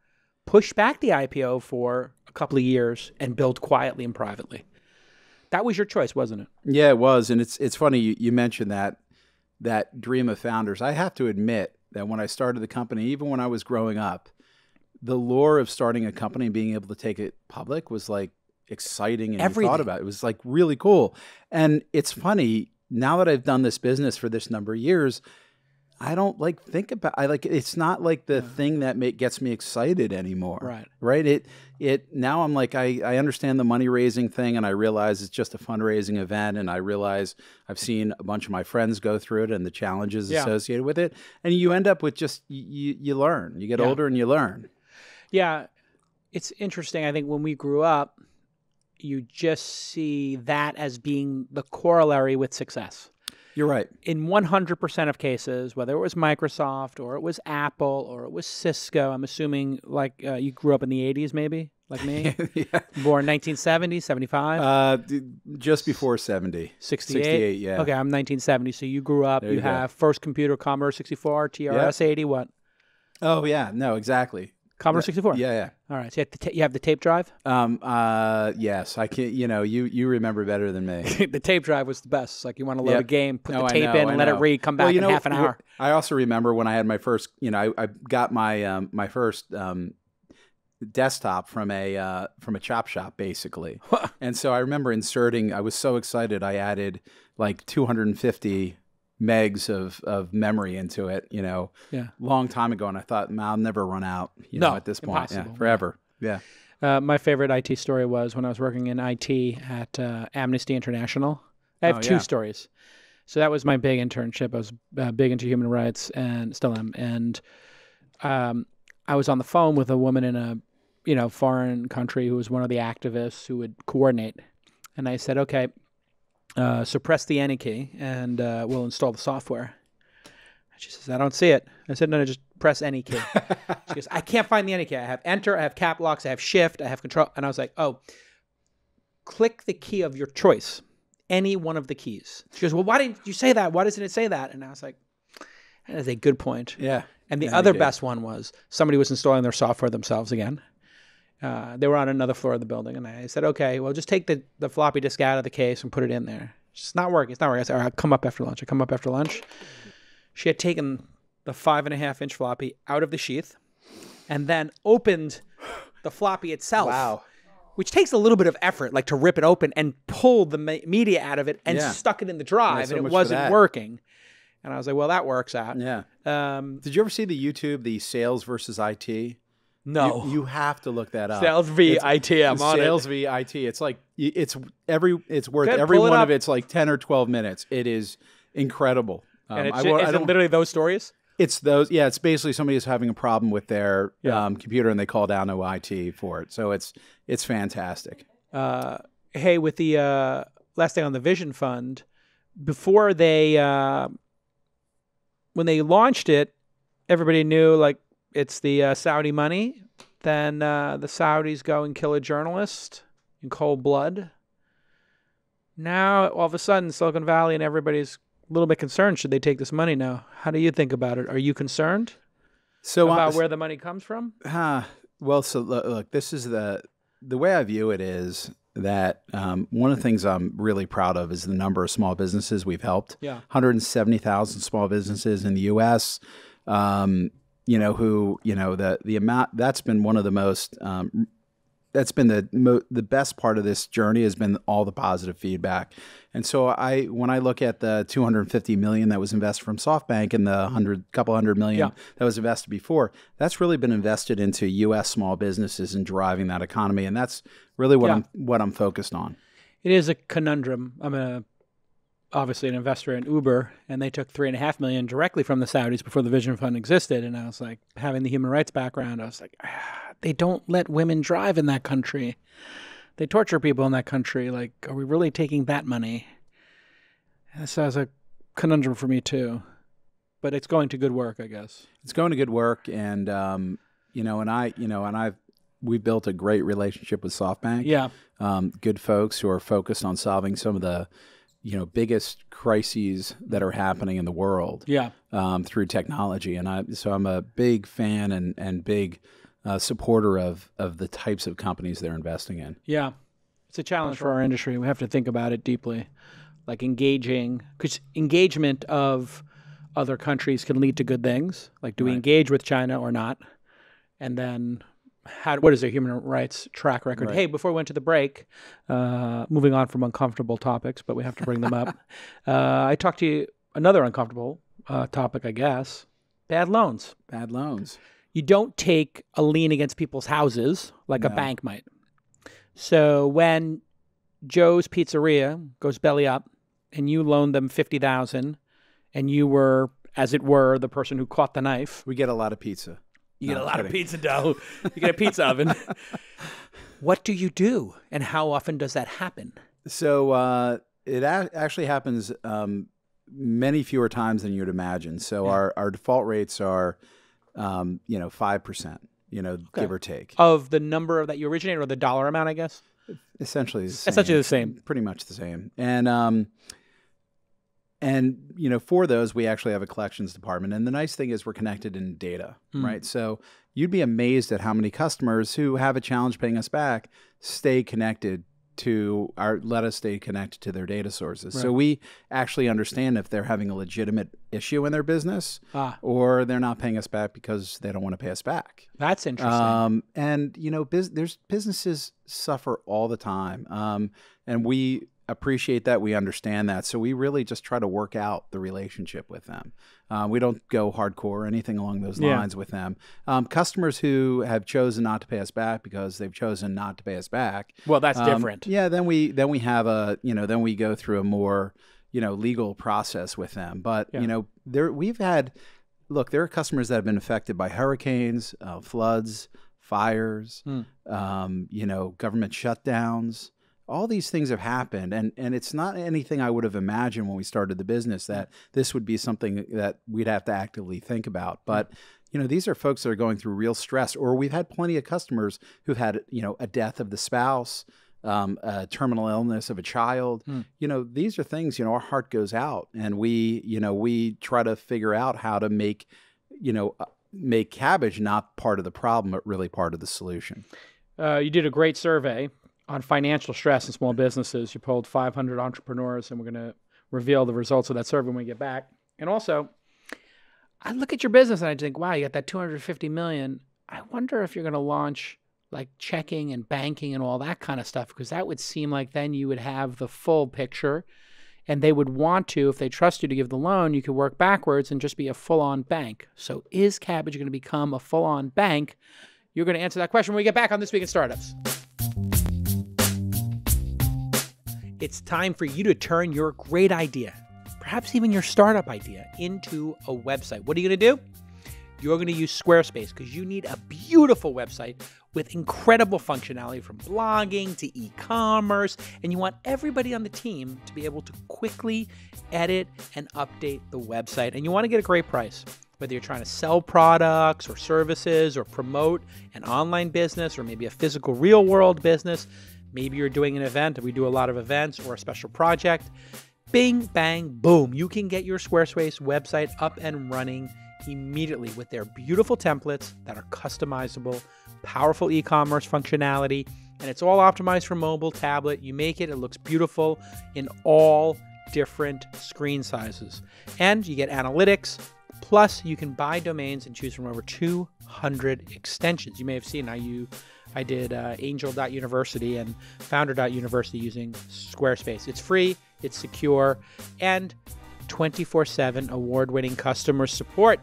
push back the IPO for a couple of years and build quietly and privately. That was your choice, wasn't it? Yeah, it was, and it's it's funny you, you mentioned that that dream of founders. I have to admit that when I started the company, even when I was growing up, the lure of starting a company and being able to take it public was like exciting and you Everything. thought about it. It was like really cool. And it's funny now that I've done this business for this number of years. I don't like think about. I like it's not like the thing that ma- gets me excited anymore. Right. Right. It it now I'm like I I understand the money raising thing and I realize it's just a fundraising event and I realize I've seen a bunch of my friends go through it and the challenges Yeah. associated with it and you end up with just you you learn. You get Yeah. older and you learn. Yeah, it's interesting. I think when we grew up, you just see that as being the corollary with success. You're right. in 100% of cases, whether it was Microsoft or it was Apple or it was Cisco, I'm assuming like uh, you grew up in the 80s, maybe, like me, [laughs] yeah. born 1970, 75, Uh, just before 70. 68. 68, yeah. Okay, I'm 1970. So you grew up, There you, you have first computer, Commodore 64, TRS 80, what? Oh yeah, no, exactly. Commodore 64. Yeah, yeah. All right. So you have, the ta- you have the tape drive? Um, uh, yes, I can. You know, you you remember better than me. [laughs] the tape drive was the best. It's like you want to load Yep. a game, put No, the I tape know, in, I and let it know. read, come back Well, you in know, half an hour. I also remember when I had my first. You know, I, I got my um, my first um, desktop from a uh, from a chop shop, basically. [laughs] and so I remember inserting. I was so excited. I added like 250 megs of of memory into it. You know, Yeah. long time ago, and I thought, I'll never run out. You No, know, at this point, yeah, forever. Yeah. Uh, my favorite IT story was when I was working in IT at uh, Amnesty International. I have Oh, two yeah. stories. So that was my big internship. I was uh, big into human rights and still am. And um, I was on the phone with a woman in a you know foreign country who was one of the activists who would coordinate. And I said, okay, uh, suppress the any key and uh, we'll install the software. She says, I don't see it. I said, no, no, just press any key. [laughs] She goes, I can't find the any key. I have enter, I have cap locks, I have shift, I have control. And I was like, oh, click the key of your choice, any one of the keys. She goes, well, why didn't you say that? Why doesn't it say that? And I was like, that is a good point. Yeah. And the Yeah, other best one was somebody was installing their software themselves again. Uh, they were on another floor of the building, and I said, "Okay, well, just take the, the floppy disk out of the case and put it in there." It's not working. It's not working. I said, "All right, I'll come up after lunch." I come up after lunch. She had taken the five and a half inch floppy out of the sheath, and then opened the floppy itself. Which takes a little bit of effort, like to rip it open and pull the me- media out of it and Yeah. stuck it in the drive, so and it wasn't working. And I was like, "Well, that works out." Yeah. Um, Did you ever see the YouTube, the sales versus IT? No, You, you have to look that up. sales v It's- IT. I'm on sales it. v IT. It's like it's every it's worth every pull it one of it's like ten or twelve minutes. It is incredible. Um, And it's, I I it literally those stories? it's those. Yeah, it's basically somebody is having a problem with their Yeah. um, computer and they call down to IT for it. So it's it's fantastic. uh, hey, with the uh, last thing on the Vision Fund, before they, uh, when they launched it, everybody knew like it's the uh, Saudi money. Then uh, the Saudis go and kill a journalist in cold blood. Now, all of a sudden, Silicon Valley and everybody's a little bit concerned. Should they take this money now? How do you think about it? Are you concerned So uh, about where the money comes from? Ah, well, so look, look, this is the the way I view it is that um, one of the things I'm really proud of is the number of small businesses we've helped. Yeah. 170,000 small businesses in the U.S. Um, you know who you know the the amount that's been one of the most um, that's been the mo- the best part of this journey has been all the positive feedback. And so I when I look at the 250 million that was invested from SoftBank and the hundred couple hundred million Yeah. that was invested before, that's really been invested into U.S. small businesses and driving that economy, and that's really what Yeah. I'm what I'm focused on. It is a conundrum. I'm a obviously an investor in Uber, and they took three and a half million directly from the Saudis before the Vision Fund existed. And I was like, having the human rights background, I was like, ah, they don't let women drive in that country. They torture people in that country. Like, are we really taking that money? And so it's a conundrum for me too. But it's going to good work, I guess. It's going to good work, and um, you know, and I, you know, and I've we've built a great relationship with SoftBank. Yeah. um, good folks who are focused on solving some of the you know biggest crises that are happening in the world Yeah. um, through technology and I so I'm a big fan and and big uh, supporter of of the types of companies they're investing in Yeah. It's a challenge for our industry. We have to think about it deeply. Like engaging, because engagement of other countries can lead to good things. Like, do we engage with China or not? And then, how, what is their human rights track record? Right. Hey, before we went to the break, uh, moving on from uncomfortable topics, but we have to bring them up. [laughs] Uh, I talked to you another uncomfortable uh, topic, I guess bad loans. bad loans You don't take a lien against people's houses like a bank might. So when Joe's Pizzeria goes belly up and you loan them 50,000 and you were as it were the person who caught the knife, we get a lot of pizza you No, get a I'm lot of pizza dough, you get a pizza [laughs] oven. What do you do and how often does that happen? so uh, it a- actually happens um, many fewer times than you'd imagine so Yeah. our our default rates are um, you know 5% you know give or take Of the number that you originated or the dollar amount, I guess? essentially the same. Essentially the same. pretty much the same and um and you know for those we actually have a collections department. And the nice thing is we're connected in data Mm. right? So you'd be amazed at how many customers who have a challenge paying us back stay connected to our let us stay connected to their data sources. So we actually understand if they're having a legitimate issue in their business Ah, or they're not paying us back because they don't want to pay us back. That's interesting. um, and you know, bus- there's businesses suffer all the time, um, and we appreciate that. We understand that, so we really just try to work out the relationship with them. Um, we don't go hardcore or anything along those Yeah. lines with them. Um, customers who have chosen not to pay us back because they've chosen not to pay us back. well, that's um, different. Yeah, then we then we have a you know then we go through a more you know legal process with them. But Yeah. you know there we've had look there are customers that have been affected by hurricanes, uh, floods, fires, Hmm. um, you know government shutdowns. All these things have happened, and and it's not anything I would have imagined when we started the business that this would be something that we'd have to actively think about. But you know, these are folks that are going through real stress, or we've had plenty of customers who've had, you know, a death of the spouse, um, a terminal illness of a child. Hmm. You know, these are things, you know, our heart goes out and we, you know, we try to figure out how to make, you know, uh, make Kabbage not part of the problem, but really part of the solution. Uh, you did a great survey on financial stress in small businesses. You polled 500 entrepreneurs, and we're going to reveal the results of that survey when we get back. And also, I look at your business and I think, wow, you got that 250 million. I wonder if you're going to launch like checking and banking and all that kind of stuff, because that would seem like then you would have the full picture. And they would want to, if they trust you to give the loan, you could work backwards and just be a full on bank. So, is Kabbage going to become a full on bank? You're going to answer that question when we get back on This Week in Startups. It's time for you to turn your great idea, perhaps even your startup idea, into a website. What are you going to do? You're going to use Squarespace because you need a beautiful website with incredible functionality from blogging to e commerce. And you want everybody on the team to be able to quickly edit and update the website. And you want to get a great price whether you're trying to sell products or services or promote an online business or maybe a physical real world business, maybe you're doing an event, we do a lot of events or a special project. Bing, bang, boom, you can get your Squarespace website up and running immediately with their beautiful templates that are customizable, powerful e commerce functionality, and it's all optimized for mobile, tablet. You make it, it looks beautiful in all different screen sizes. And you get analytics, Plus, you can buy domains and choose from over 200 extensions. You may have seen I you I did uh, angel.university and founder.university using Squarespace. It's free, it's secure, and 24 7 award winning customer support.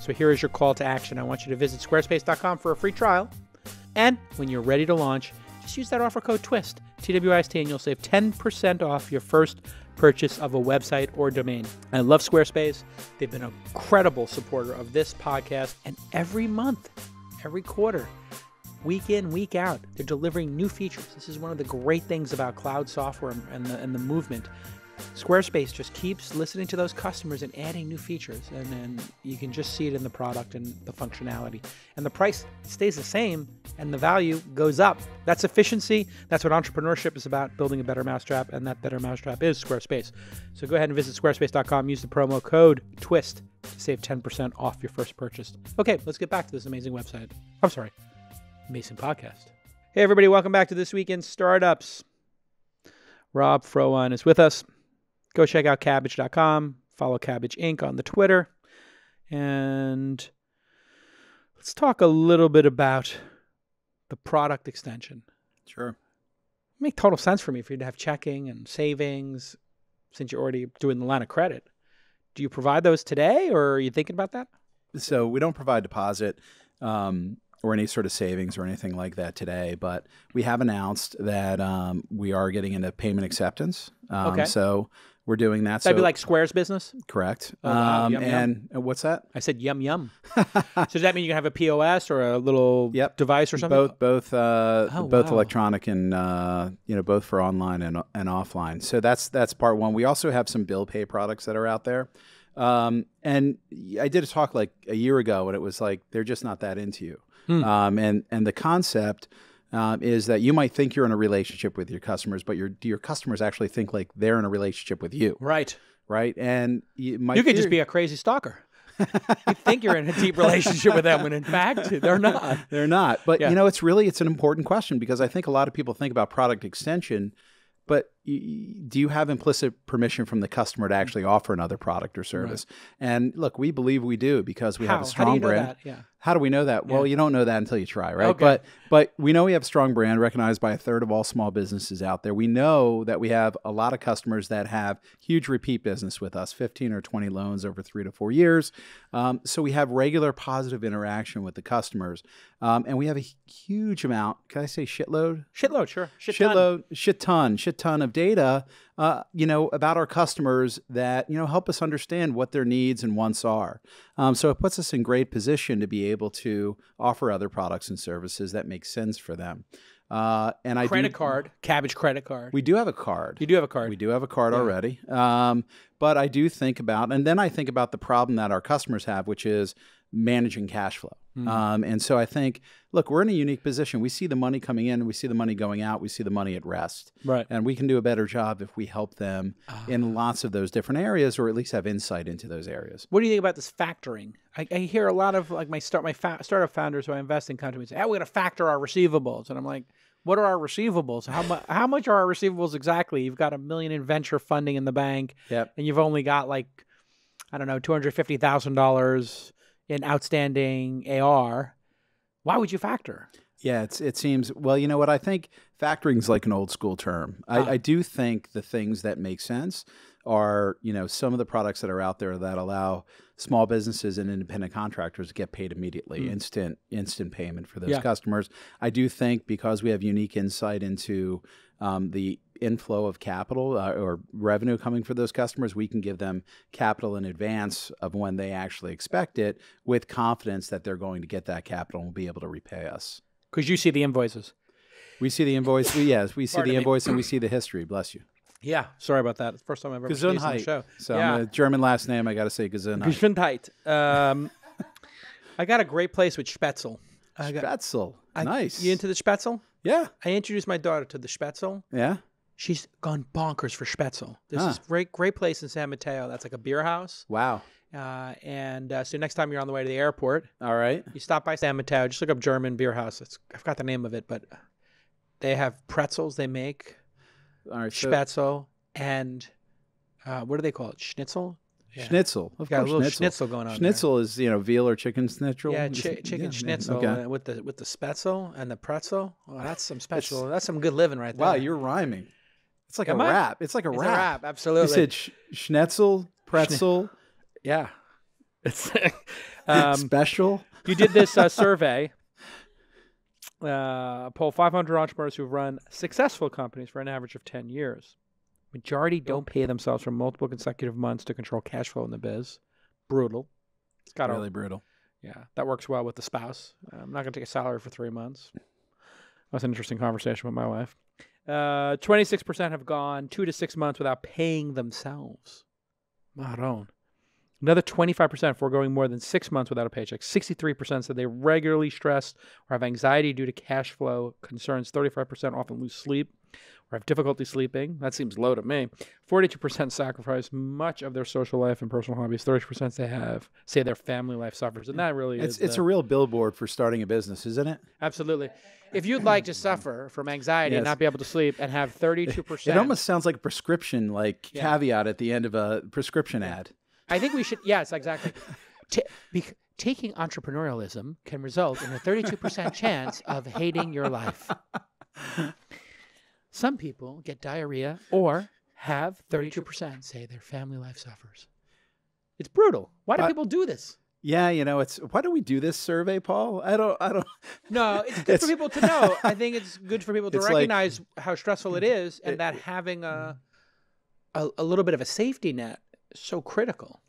So here is your call to action. I want you to visit squarespace.com for a free trial. And when you're ready to launch, just use that offer code TWIST, T W I S T, and you'll save 10% off your first purchase of a website or domain. I love Squarespace. They've been a credible supporter of this podcast, and every month, every quarter, week in, week out, they're delivering new features. This is one of the great things about cloud software and the, and the movement Squarespace just keeps listening to those customers and adding new features, and then you can just see it in the product and the functionality. And the price stays the same, and the value goes up. That's efficiency. That's what entrepreneurship is about building a better mousetrap, and that better mousetrap is Squarespace. So go ahead and visit squarespace.com, use the promo code TWIST to save 10% off your first purchase. Okay, let's get back to this amazing website. I'm sorry, amazing podcast. Hey, everybody, welcome back to This Week in Startups. Rob Frohwein is with us go check out kabbage.com, follow Kabbage Inc. on the Twitter, and let's talk a little bit about the product extension. Sure. It make total sense for me for you to have checking and savings since you're already doing the line of credit. Do you provide those today or are you thinking about that? So we don't provide deposit. Um, or any sort of savings or anything like that today. But we have announced that um, we are getting into payment acceptance. Um, okay. So we're doing that. That'd so, be like Square's business. Correct. Wow. um, Yum, yum. and uh, what's that? I said yum yum. [laughs] so does that mean you can have a POS or a little Yep. device or something? Both, both, uh, Oh, both wow. electronic and uh, you know both for online and and offline. So that's that's part one. We also have some bill pay products that are out there. Um, and I did a talk like a year ago, and it was like they're just not that into you. Hmm. Um, and and the concept um, is that you might think you're in a relationship with your customers, but your your customers actually think like they're in a relationship with you, Right. right? And you, my you could just be a crazy stalker. you think you're in a deep relationship with them when in fact they're not. [laughs] They're not. But Yeah. you know, it's really it's an important question because I think a lot of people think about product extension, but do you have implicit permission from the customer to actually offer another product or service? And look, we believe we do because we How? have a How strong do you know brand. that? Yeah. How do we know that? Well, you don't know that until you try, right? Okay. But but we know we have a strong brand recognized by a third of all small businesses out there. We know that we have a lot of customers that have huge repeat business with us, 15 or 20 loans over three to four years. Um, so we have regular positive interaction with the customers. Um, and we have a huge amount, can I say shitload? Shitload, sure. Shit ton. shitload, shit ton, shit ton of data, uh, you know, about our customers that you know help us understand what their needs and wants are. Um, so it puts us in great position to be able to offer other products and services that make sense for them. Uh, and I Credit do, card, Kabbage credit card. We do have a card. you do have a card. We do have a card Yeah. already. Um, but I do think about, and then I think about the problem that our customers have, which is managing cash flow. Hmm. Um, and so I think, look, we're in a unique position. We see the money coming in, we see the money going out, we see the money at rest. Right. And we can do a better job if we help them Ah. in lots of those different areas or at least have insight into those areas. What do you think about this factoring? I, I hear a lot of like my start my fa- startup founders who I invest in companies say, "Oh, we're going to factor our receivables," and I'm like, "What are our receivables? How much? How much are our receivables exactly? You've got a million in venture funding in the bank, Yep. and you've only got like, I don't know, two hundred fifty thousand dollars in outstanding AR. Why would you factor? Yeah, it's it seems well. You know what? I think factoring's like an old school term. I, Ah. I do think the things that make sense are you know some of the products that are out there that allow small businesses and independent contractors to get paid immediately, Mm. instant instant payment for those Yeah. customers. I do think because we have unique insight into um, the inflow of capital uh, or revenue coming for those customers, we can give them capital in advance of when they actually expect it, with confidence that they're going to get that capital and will be able to repay us. Because you see the invoices. We see the invoice. We, yes, we see Pardon the me. invoice and we see the history. Bless you. Yeah. Sorry about that. First time I've ever seen the show. So Yeah. I'm a German last name. I got to say Gesundheit. Gesundheit. Um, I got a great place with Spätzle. I got, Spätzle. I- nice. You into the Spätzle? yeah. I introduced my daughter to the Spätzle. Yeah. She's gone bonkers for Spätzle. This Huh. is great, great place in San Mateo. That's like a beer house. Wow. Uh, and uh, so next time you're on the way to the airport, All right. you stop by San Mateo. Just look up German beer house. It's, I forgot the name of it, but they have pretzels. They make All right. So Spätzle and uh, what do they call it? Schnitzel. Yeah. Schnitzel. Of Got a course, little schnitzel. schnitzel going on. there. Schnitzel is you know veal or chicken schnitzel. Yeah, chi- chicken yeah, schnitzel okay. with the with the spätzle and the pretzel. Oh, that's some special. That's some good living right there. Wow, you're rhyming. It's like Am a I? rap. It's like a It's rap. a wrap. You said sch- schnitzel, pretzel, yeah. It's [laughs] um, special. you did this uh, [laughs] survey. Uh, poll 500 entrepreneurs who've run successful companies for an average of 10 years. Majority don't pay themselves for multiple consecutive months to control cash flow in the biz. Brutal. It's got Really a brutal. yeah. That works well with the spouse. I'm not going to take a salary for three months. That's an interesting conversation with my wife. Uh, 26% have gone two to six months without paying themselves. Maron. Another 25% foregoing more than six months without a paycheck. 63% said they regularly stress or have anxiety due to cash flow concerns. 35% often lose sleep or have difficulty sleeping. That seems low to me. 42% sacrifice much of their social life and personal hobbies. 30% they have say their family life suffers. And that really It's is. it's the- a real billboard for starting a business, isn't it? Absolutely. If you'd like to suffer from anxiety and not be able to sleep and have 32%. [laughs] It almost sounds like a prescription, like Yeah. caveat at the end of a prescription ad. I think we should, yes, exactly. [laughs] Bec taking entrepreneurialism can result in a 32% chance of hating your life. Some people get diarrhea or have 32% say their family life suffers. It's brutal. Why do Uh, people do this? Yeah, you know, it's why do we do this survey, Paul? I don't, I don't. [laughs] No, it's good [laughs] It's- for people to know. I think it's good for people to It's like- recognize how stressful it is and It- that having a, a a little bit of a safety net so critical.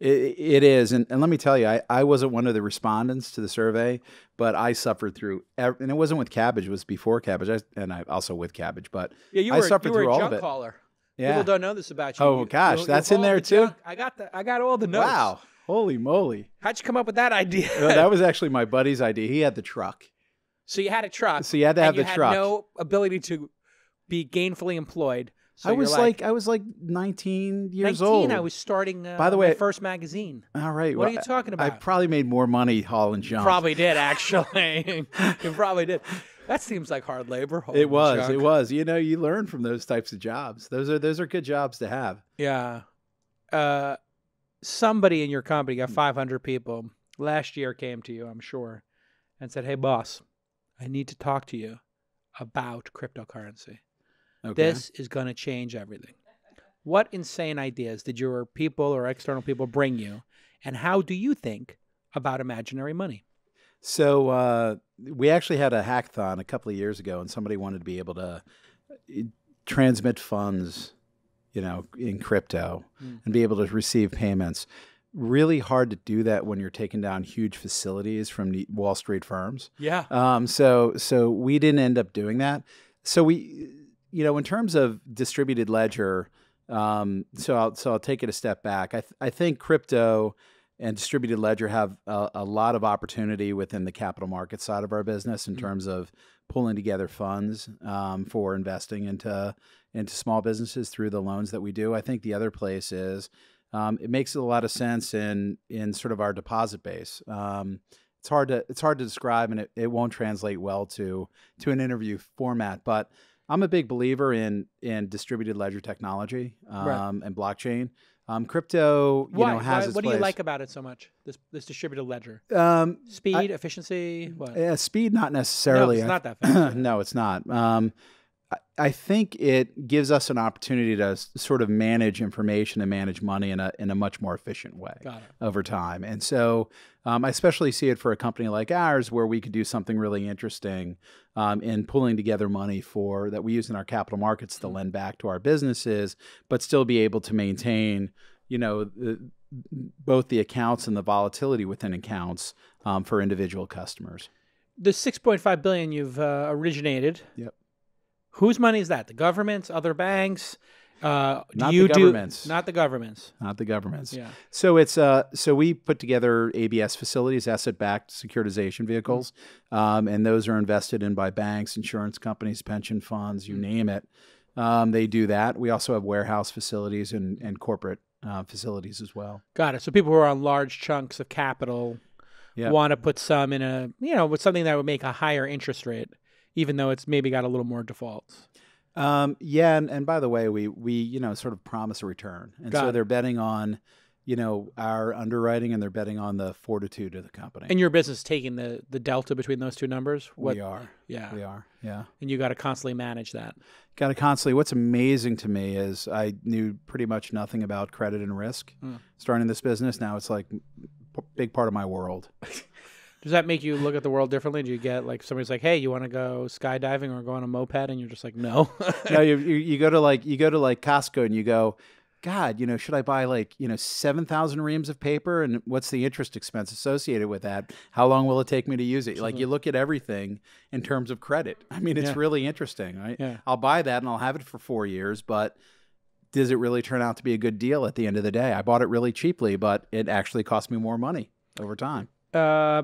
It, it is, and, and let me tell you, I, I wasn't one of the respondents to the survey, but I suffered through, ev- and it wasn't with Kabbage; it was before Kabbage, I, and I also with Kabbage. But Yeah, you I suffered you were through a all junk of it. caller. yeah, People don't know this about you. Oh, You- gosh, you- that's in there the too? junk. I got the I got all the notes. wow, holy moly! How'd you come up with that idea? [laughs] That was actually my buddy's idea. He had the truck, so you had a truck. so you had to have you the had truck. no ability to be gainfully employed. So I was like, I was like 19 years 19, old. I was starting. Uh, By the my way- first magazine. All right. What well, are you talking about? I probably made more money hauling junk. Probably did actually. [laughs] you probably did. That seems like hard labor. It was. junk. It was. You know, you learn from those types of jobs. Those are those are good jobs to have. Yeah. Uh, somebody in your company got 500 people last year came to you, I'm sure, and said, "Hey, boss, I need to talk to you about cryptocurrency. Okay. This is going to change everything." What insane ideas did your people or external people bring you, and how do you think about imaginary money? So uh, we actually had a hackathon a couple of years ago, and somebody wanted to be able to uh, transmit funds, you know, in crypto Mm. and be able to receive payments. Really hard to do that when you're taking down huge facilities from Wall Street firms. Yeah. Um, so so we didn't end up doing that. So we, you know, in terms of distributed ledger, um, so I'll so I'll take it a step back. I th- I think crypto and distributed ledger have a, a, lot of opportunity within the capital market side of our business in mm-hmm. terms of pulling together funds um, for investing into into small businesses through the loans that we do. I think the other place is um, it makes a lot of sense in in sort of our deposit base. Um, it's hard to it's hard to describe, and it, it won't translate well to to an interview format. But I'm a big believer in in distributed ledger technology right. Um, and blockchain. Um, crypto, you Why? know, has Why, What place. do you like about it so much? This this distributed ledger. Um, speed, I, efficiency. What? Yeah, speed, not necessarily. No, it's not that [coughs] fast. no, it's not. Um, I think it gives us an opportunity to sort of manage information and manage money in a in a much more efficient way over time. And so, um, I especially see it for a company like ours, where we could do something really interesting um, in pulling together money for that we use in our capital markets to mm-hmm. lend back to our businesses, but still be able to maintain, you know, the, both the accounts and the volatility within accounts um, for individual customers. The six point five billion you've uh, originated. Yep Whose money is that? The governments, other banks? Uh, not you the governments. Do, not the governments. Not the governments. Yeah. So it's uh so we put together ABS facilities, asset-backed securitization vehicles, um, and those are invested in by banks, insurance companies, pension funds, you mm-hmm. name it. Um, they do that. We also have warehouse facilities and and corporate uh, facilities as well. Got it. So people who are on large chunks of capital yep. want to put some in a you know with something that would make a higher interest rate even though it's maybe got a little more defaults. Um, yeah, and, and by the way, we we you know sort of promise a return, and got so it. they're betting on you know our underwriting, and they're betting on the fortitude of the company. And your business taking the the delta between those two numbers. What, we are, yeah, we are, yeah. And you got to constantly manage that. Got to constantly. What's amazing to me is I knew pretty much nothing about credit and risk mm. starting this business. Now it's like big part of my world. [laughs] Does that make you look at the world differently? Do you get like somebody's like, "Hey, you want to go skydiving or go on a moped?" and you're just like, "No." [laughs] no, you, you, you go to like you go to like Costco and you go, God, you know, should I buy like you know seven thousand reams of paper and what's the interest expense associated with that? How long will it take me to use it? Like you look at everything in terms of credit. I mean, it's yeah. really interesting, right? Yeah. I'll buy that and I'll have it for four years, but does it really turn out to be a good deal at the end of the day? I bought it really cheaply, but it actually cost me more money over time. Uh,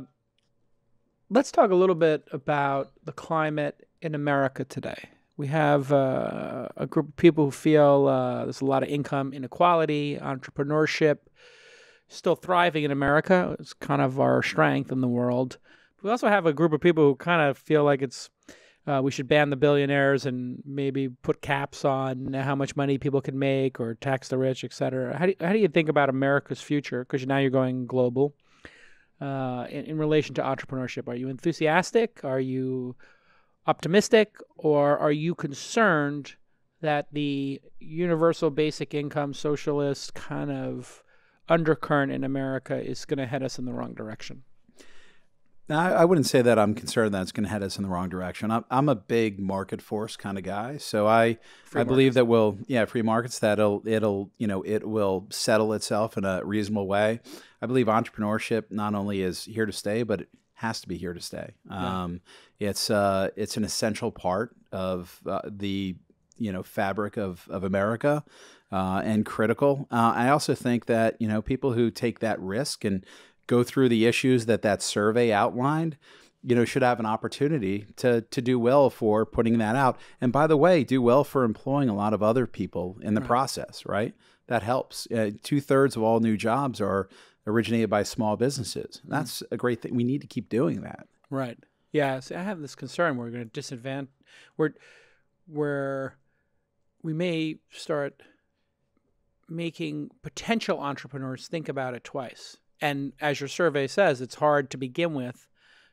let's talk a little bit about the climate in America today. We have uh, a group of people who feel uh, there's a lot of income inequality, entrepreneurship still thriving in America. It's kind of our strength in the world. We also have a group of people who kind of feel like it's uh, we should ban the billionaires and maybe put caps on how much money people can make or tax the rich, et cetera. How do, how do you think about America's future? Because now you're going global uh, in, in relation to entrepreneurship? Are you enthusiastic? Are you optimistic? Or are you concerned that the universal basic income socialist kind of undercurrent in America is going to head us in the wrong direction? I, I wouldn't say that I'm concerned that it's going to head us in the wrong direction. I'm, I'm a big market force kind of guy, so I free I believe that will yeah free markets that it'll it'll you know it will settle itself in a reasonable way. I believe entrepreneurship not only is here to stay, but it has to be here to stay. Yeah. Um, it's uh, it's an essential part of uh, the you know fabric of of America. Uh, and critical. Uh, I also think that you know people who take that risk and go through the issues that that survey outlined, you know, should have an opportunity to to do well for putting that out. And by the way, do well for employing a lot of other people in the right. process, right? That helps. Uh, Two thirds of all new jobs are originated by small businesses. Mm-hmm. That's a great thing. We need to keep doing that. Right. Yeah. See, I have this concern. We're going to disadvantage. We're where we may start making potential entrepreneurs think about it twice and as your survey says, it's hard to begin with.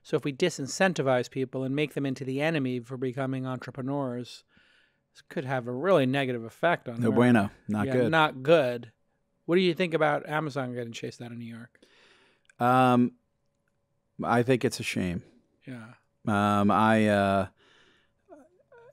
So if we disincentivize people and make them into the enemy for becoming entrepreneurs, this could have a really negative effect on. No bueno, not yeah, good. Not good. What do you think about Amazon getting chased out of New York? Um, I think it's a shame. Yeah. Um, I uh,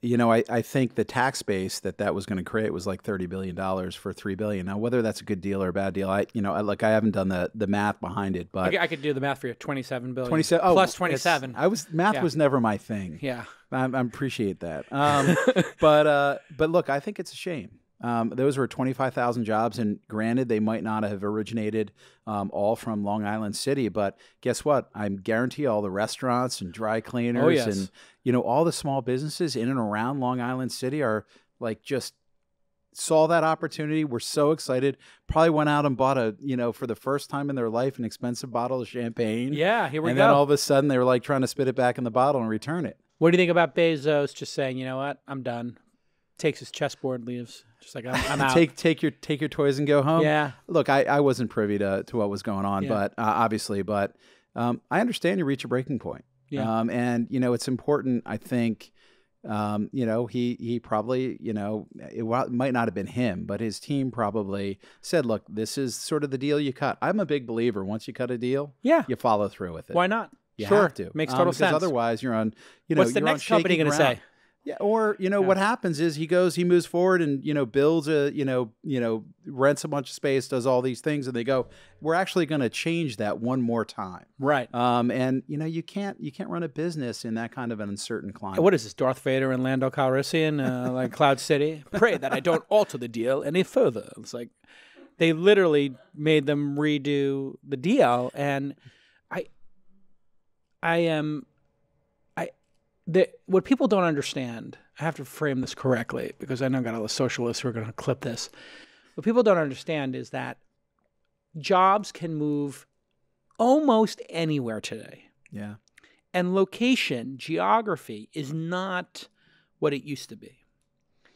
you know, I, I think the tax base that that was going to create was like thirty billion dollars for three billion. Now, whether that's a good deal or a bad deal, I you know, I, like I haven't done the the math behind it, but I, I could do the math for you. Twenty seven billion. Twenty seven. Oh, plus twenty seven. I was math yeah. was never my thing. Yeah, I, I appreciate that. Um, [laughs] but uh, but look, I think it's a shame. Um, those were 25,000 jobs. And granted, they might not have originated um, all from Long Island City, but guess what? I guarantee all the restaurants and dry cleaners Oh, yes. and, you know, all the small businesses in and around Long Island City are like just saw that opportunity were so excited probably went out and bought a you know for the first time in their life an expensive bottle of champagne Yeah, here we and go. then all of a sudden they were like trying to spit it back in the bottle and return it what do you think about Bezos just saying, you know what, I'm done? Takes his chessboard, leaves. Just like I'm, I'm [laughs] out. take take your take your toys and go home yeah, look i, I wasn't privy to, to what was going on Yeah. but uh, obviously but um, i understand you reach a breaking point Yeah. um, and you know it's important i think um, you know he he probably you know it, might not have been him but his team probably said look this is sort of the deal you cut i'm a big believer once you cut a deal yeah. you follow through with it Why not? you sure, have to makes Um, total because sense. otherwise you're on you know What's the you're on next company going to say? Yeah, or you know Yeah. what happens is he goes, he moves forward, and you know builds a, you know, you know rents a bunch of space, does all these things, and they go, we're actually going to change that one more time. Right. Um, and you know you can't you can't run a business in that kind of an uncertain climate. What is this, Darth Vader and Lando Calrissian, uh, [laughs] like Cloud City? Pray that I don't alter the deal any further. It's like they literally made them redo the deal, and I, I am, the what people don't understand. I have to frame this correctly because I know I've got all the socialists who are going to clip this. What people don't understand is that jobs can move almost anywhere today yeah, and location, geography is not what it used to be.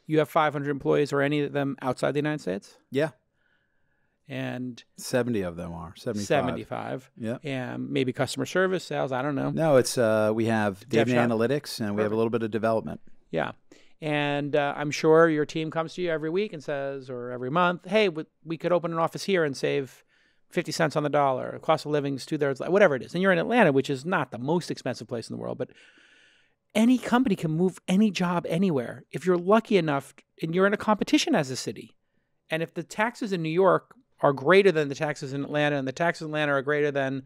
You have 500 employees, or any of them outside the United States, yeah, and seventy of them are seventy 75, Yeah. and maybe customer service, sales. I don't know. No, it's uh, we have data analytics and we have a little bit of development. Yeah, and uh, I'm sure your team comes to you every week and says, or every month, "Hey, we, we could open an office here and save 50 cents on the dollar. Cost of living is two thirds, whatever it is." And you're in Atlanta, which is not the most expensive place in the world, but any company can move any job anywhere if you're lucky enough and you're in a competition as a city. And if the taxes in New York are greater than the taxes in Atlanta and the taxes in Atlanta are greater than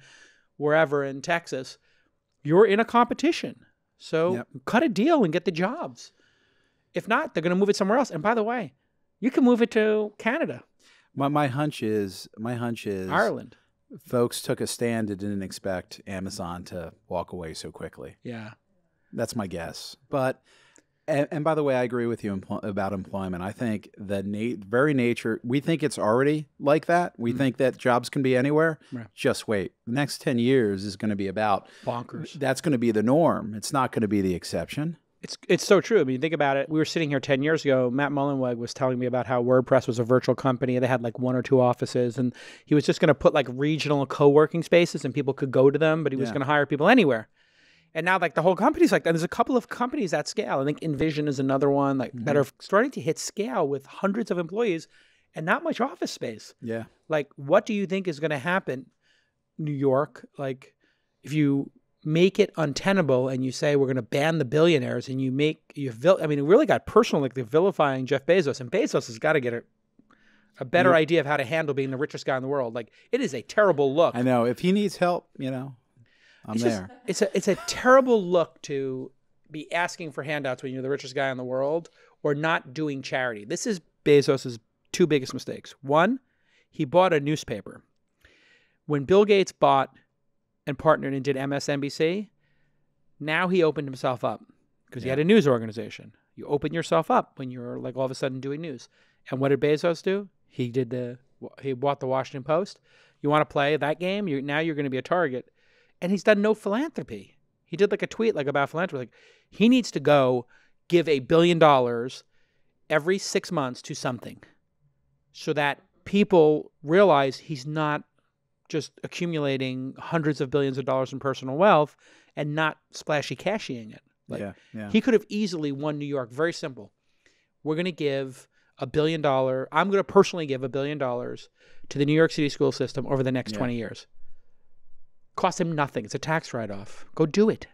wherever in Texas, you're in a competition. So Yep. cut a deal and get the jobs. If not, they're going to move it somewhere else. And by the way, you can move it to Canada, My my hunch is my hunch is Ireland. folks took a stand and didn't expect Amazon to walk away so quickly. Yeah. That's my guess. But and, and by the way, I agree with you empl- about employment. I think the na- very nature we think it's already like that. We Mhm. think that jobs can be anywhere. Right. Just wait. The next 10 years is going to be about Bonkers. that's going to be the norm. It's not going to be the exception. It's it's so true. I mean, think about it. We were sitting here ten years ago. Matt Mullenweg was telling me about how WordPress was a virtual company. They had like one or two offices, and he was just going to put like regional co-working spaces, and people could go to them. But he was going to hire people anywhere. And now, like the whole company's like that. There's a couple of companies at scale. I think InVision is another one like that mm-hmm. are starting to hit scale with hundreds of employees and not much office space Yeah. like what do you think is going to happen new york like if you make it untenable and you say we're going to ban the billionaires and you make you vil- i mean it really got personal like they're vilifying jeff bezos and bezos has got to get a, a better Yeah. idea of how to handle being the richest guy in the world like it is a terrible look I know. If he needs help, you know, I'm it's there. Just, it's a it's a terrible look to be asking for handouts when you're the richest guy in the world or not doing charity. This is Bezos's two biggest mistakes. One, he bought a newspaper. When Bill Gates bought and partnered and did MSNBC, now he opened himself up because he had a news organization. You open yourself up when you're like all of a sudden doing news. And what did Bezos do? He did the he bought the Washington Post. You want to play that game? You now you're going to be a target and he's done no philanthropy. He did like a tweet like about philanthropy. Like he needs to go give a billion dollars every six months to something, so that people realize he's not just accumulating hundreds of billions of dollars in personal wealth and not splashy cashing it. Like, yeah. Yeah. He could have easily won New York. Very simple. We're going to give a billion dollar. I'm going to personally give a billion dollars to the New York City school system over the next Yeah. 20 years. Cost him nothing. It's a tax write off. Go do it.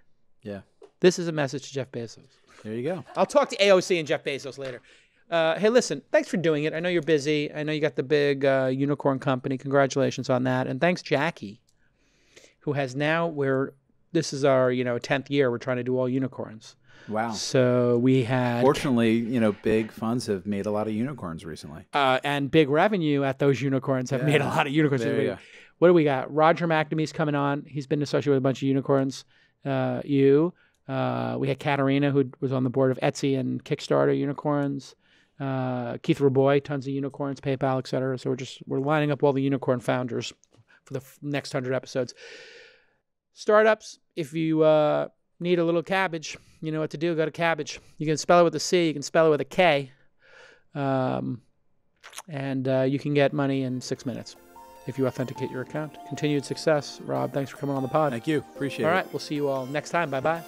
yeah. This is a message to Jeff Bezos. There you go. I'll talk to AOC and Jeff Bezos later. Uh, hey, listen, thanks for doing it. I know you're busy. I know you got the big uh, unicorn company. Congratulations on that. And thanks, Jackie, who has now, we're, this is our, you know, 10th year, we're trying to do all unicorns. Wow. So we had Fortunately, you know, big funds have made a lot of unicorns recently. uh, and big revenue at those unicorns have made a lot of unicorns. There you go. What do we got? Roger McNamee's coming on. He's been associated with a bunch of unicorns. Uh, you. Uh, we had Katarina, who was on the board of Etsy and Kickstarter unicorns. Uh, Keith Rabois, tons of unicorns, PayPal, et cetera. So we're just we're lining up all the unicorn founders for the f- next hundred episodes. Startups. If you uh, need a little cabbage, you know what to do. Go to cabbage. You can spell it with a C. You can spell it with a K. Um, and uh, you can get money in six minutes if you authenticate your account. Continued success, Rob. Thanks for coming on the pod. Thank you. Appreciate All it. right, we'll see you all next time. Bye bye.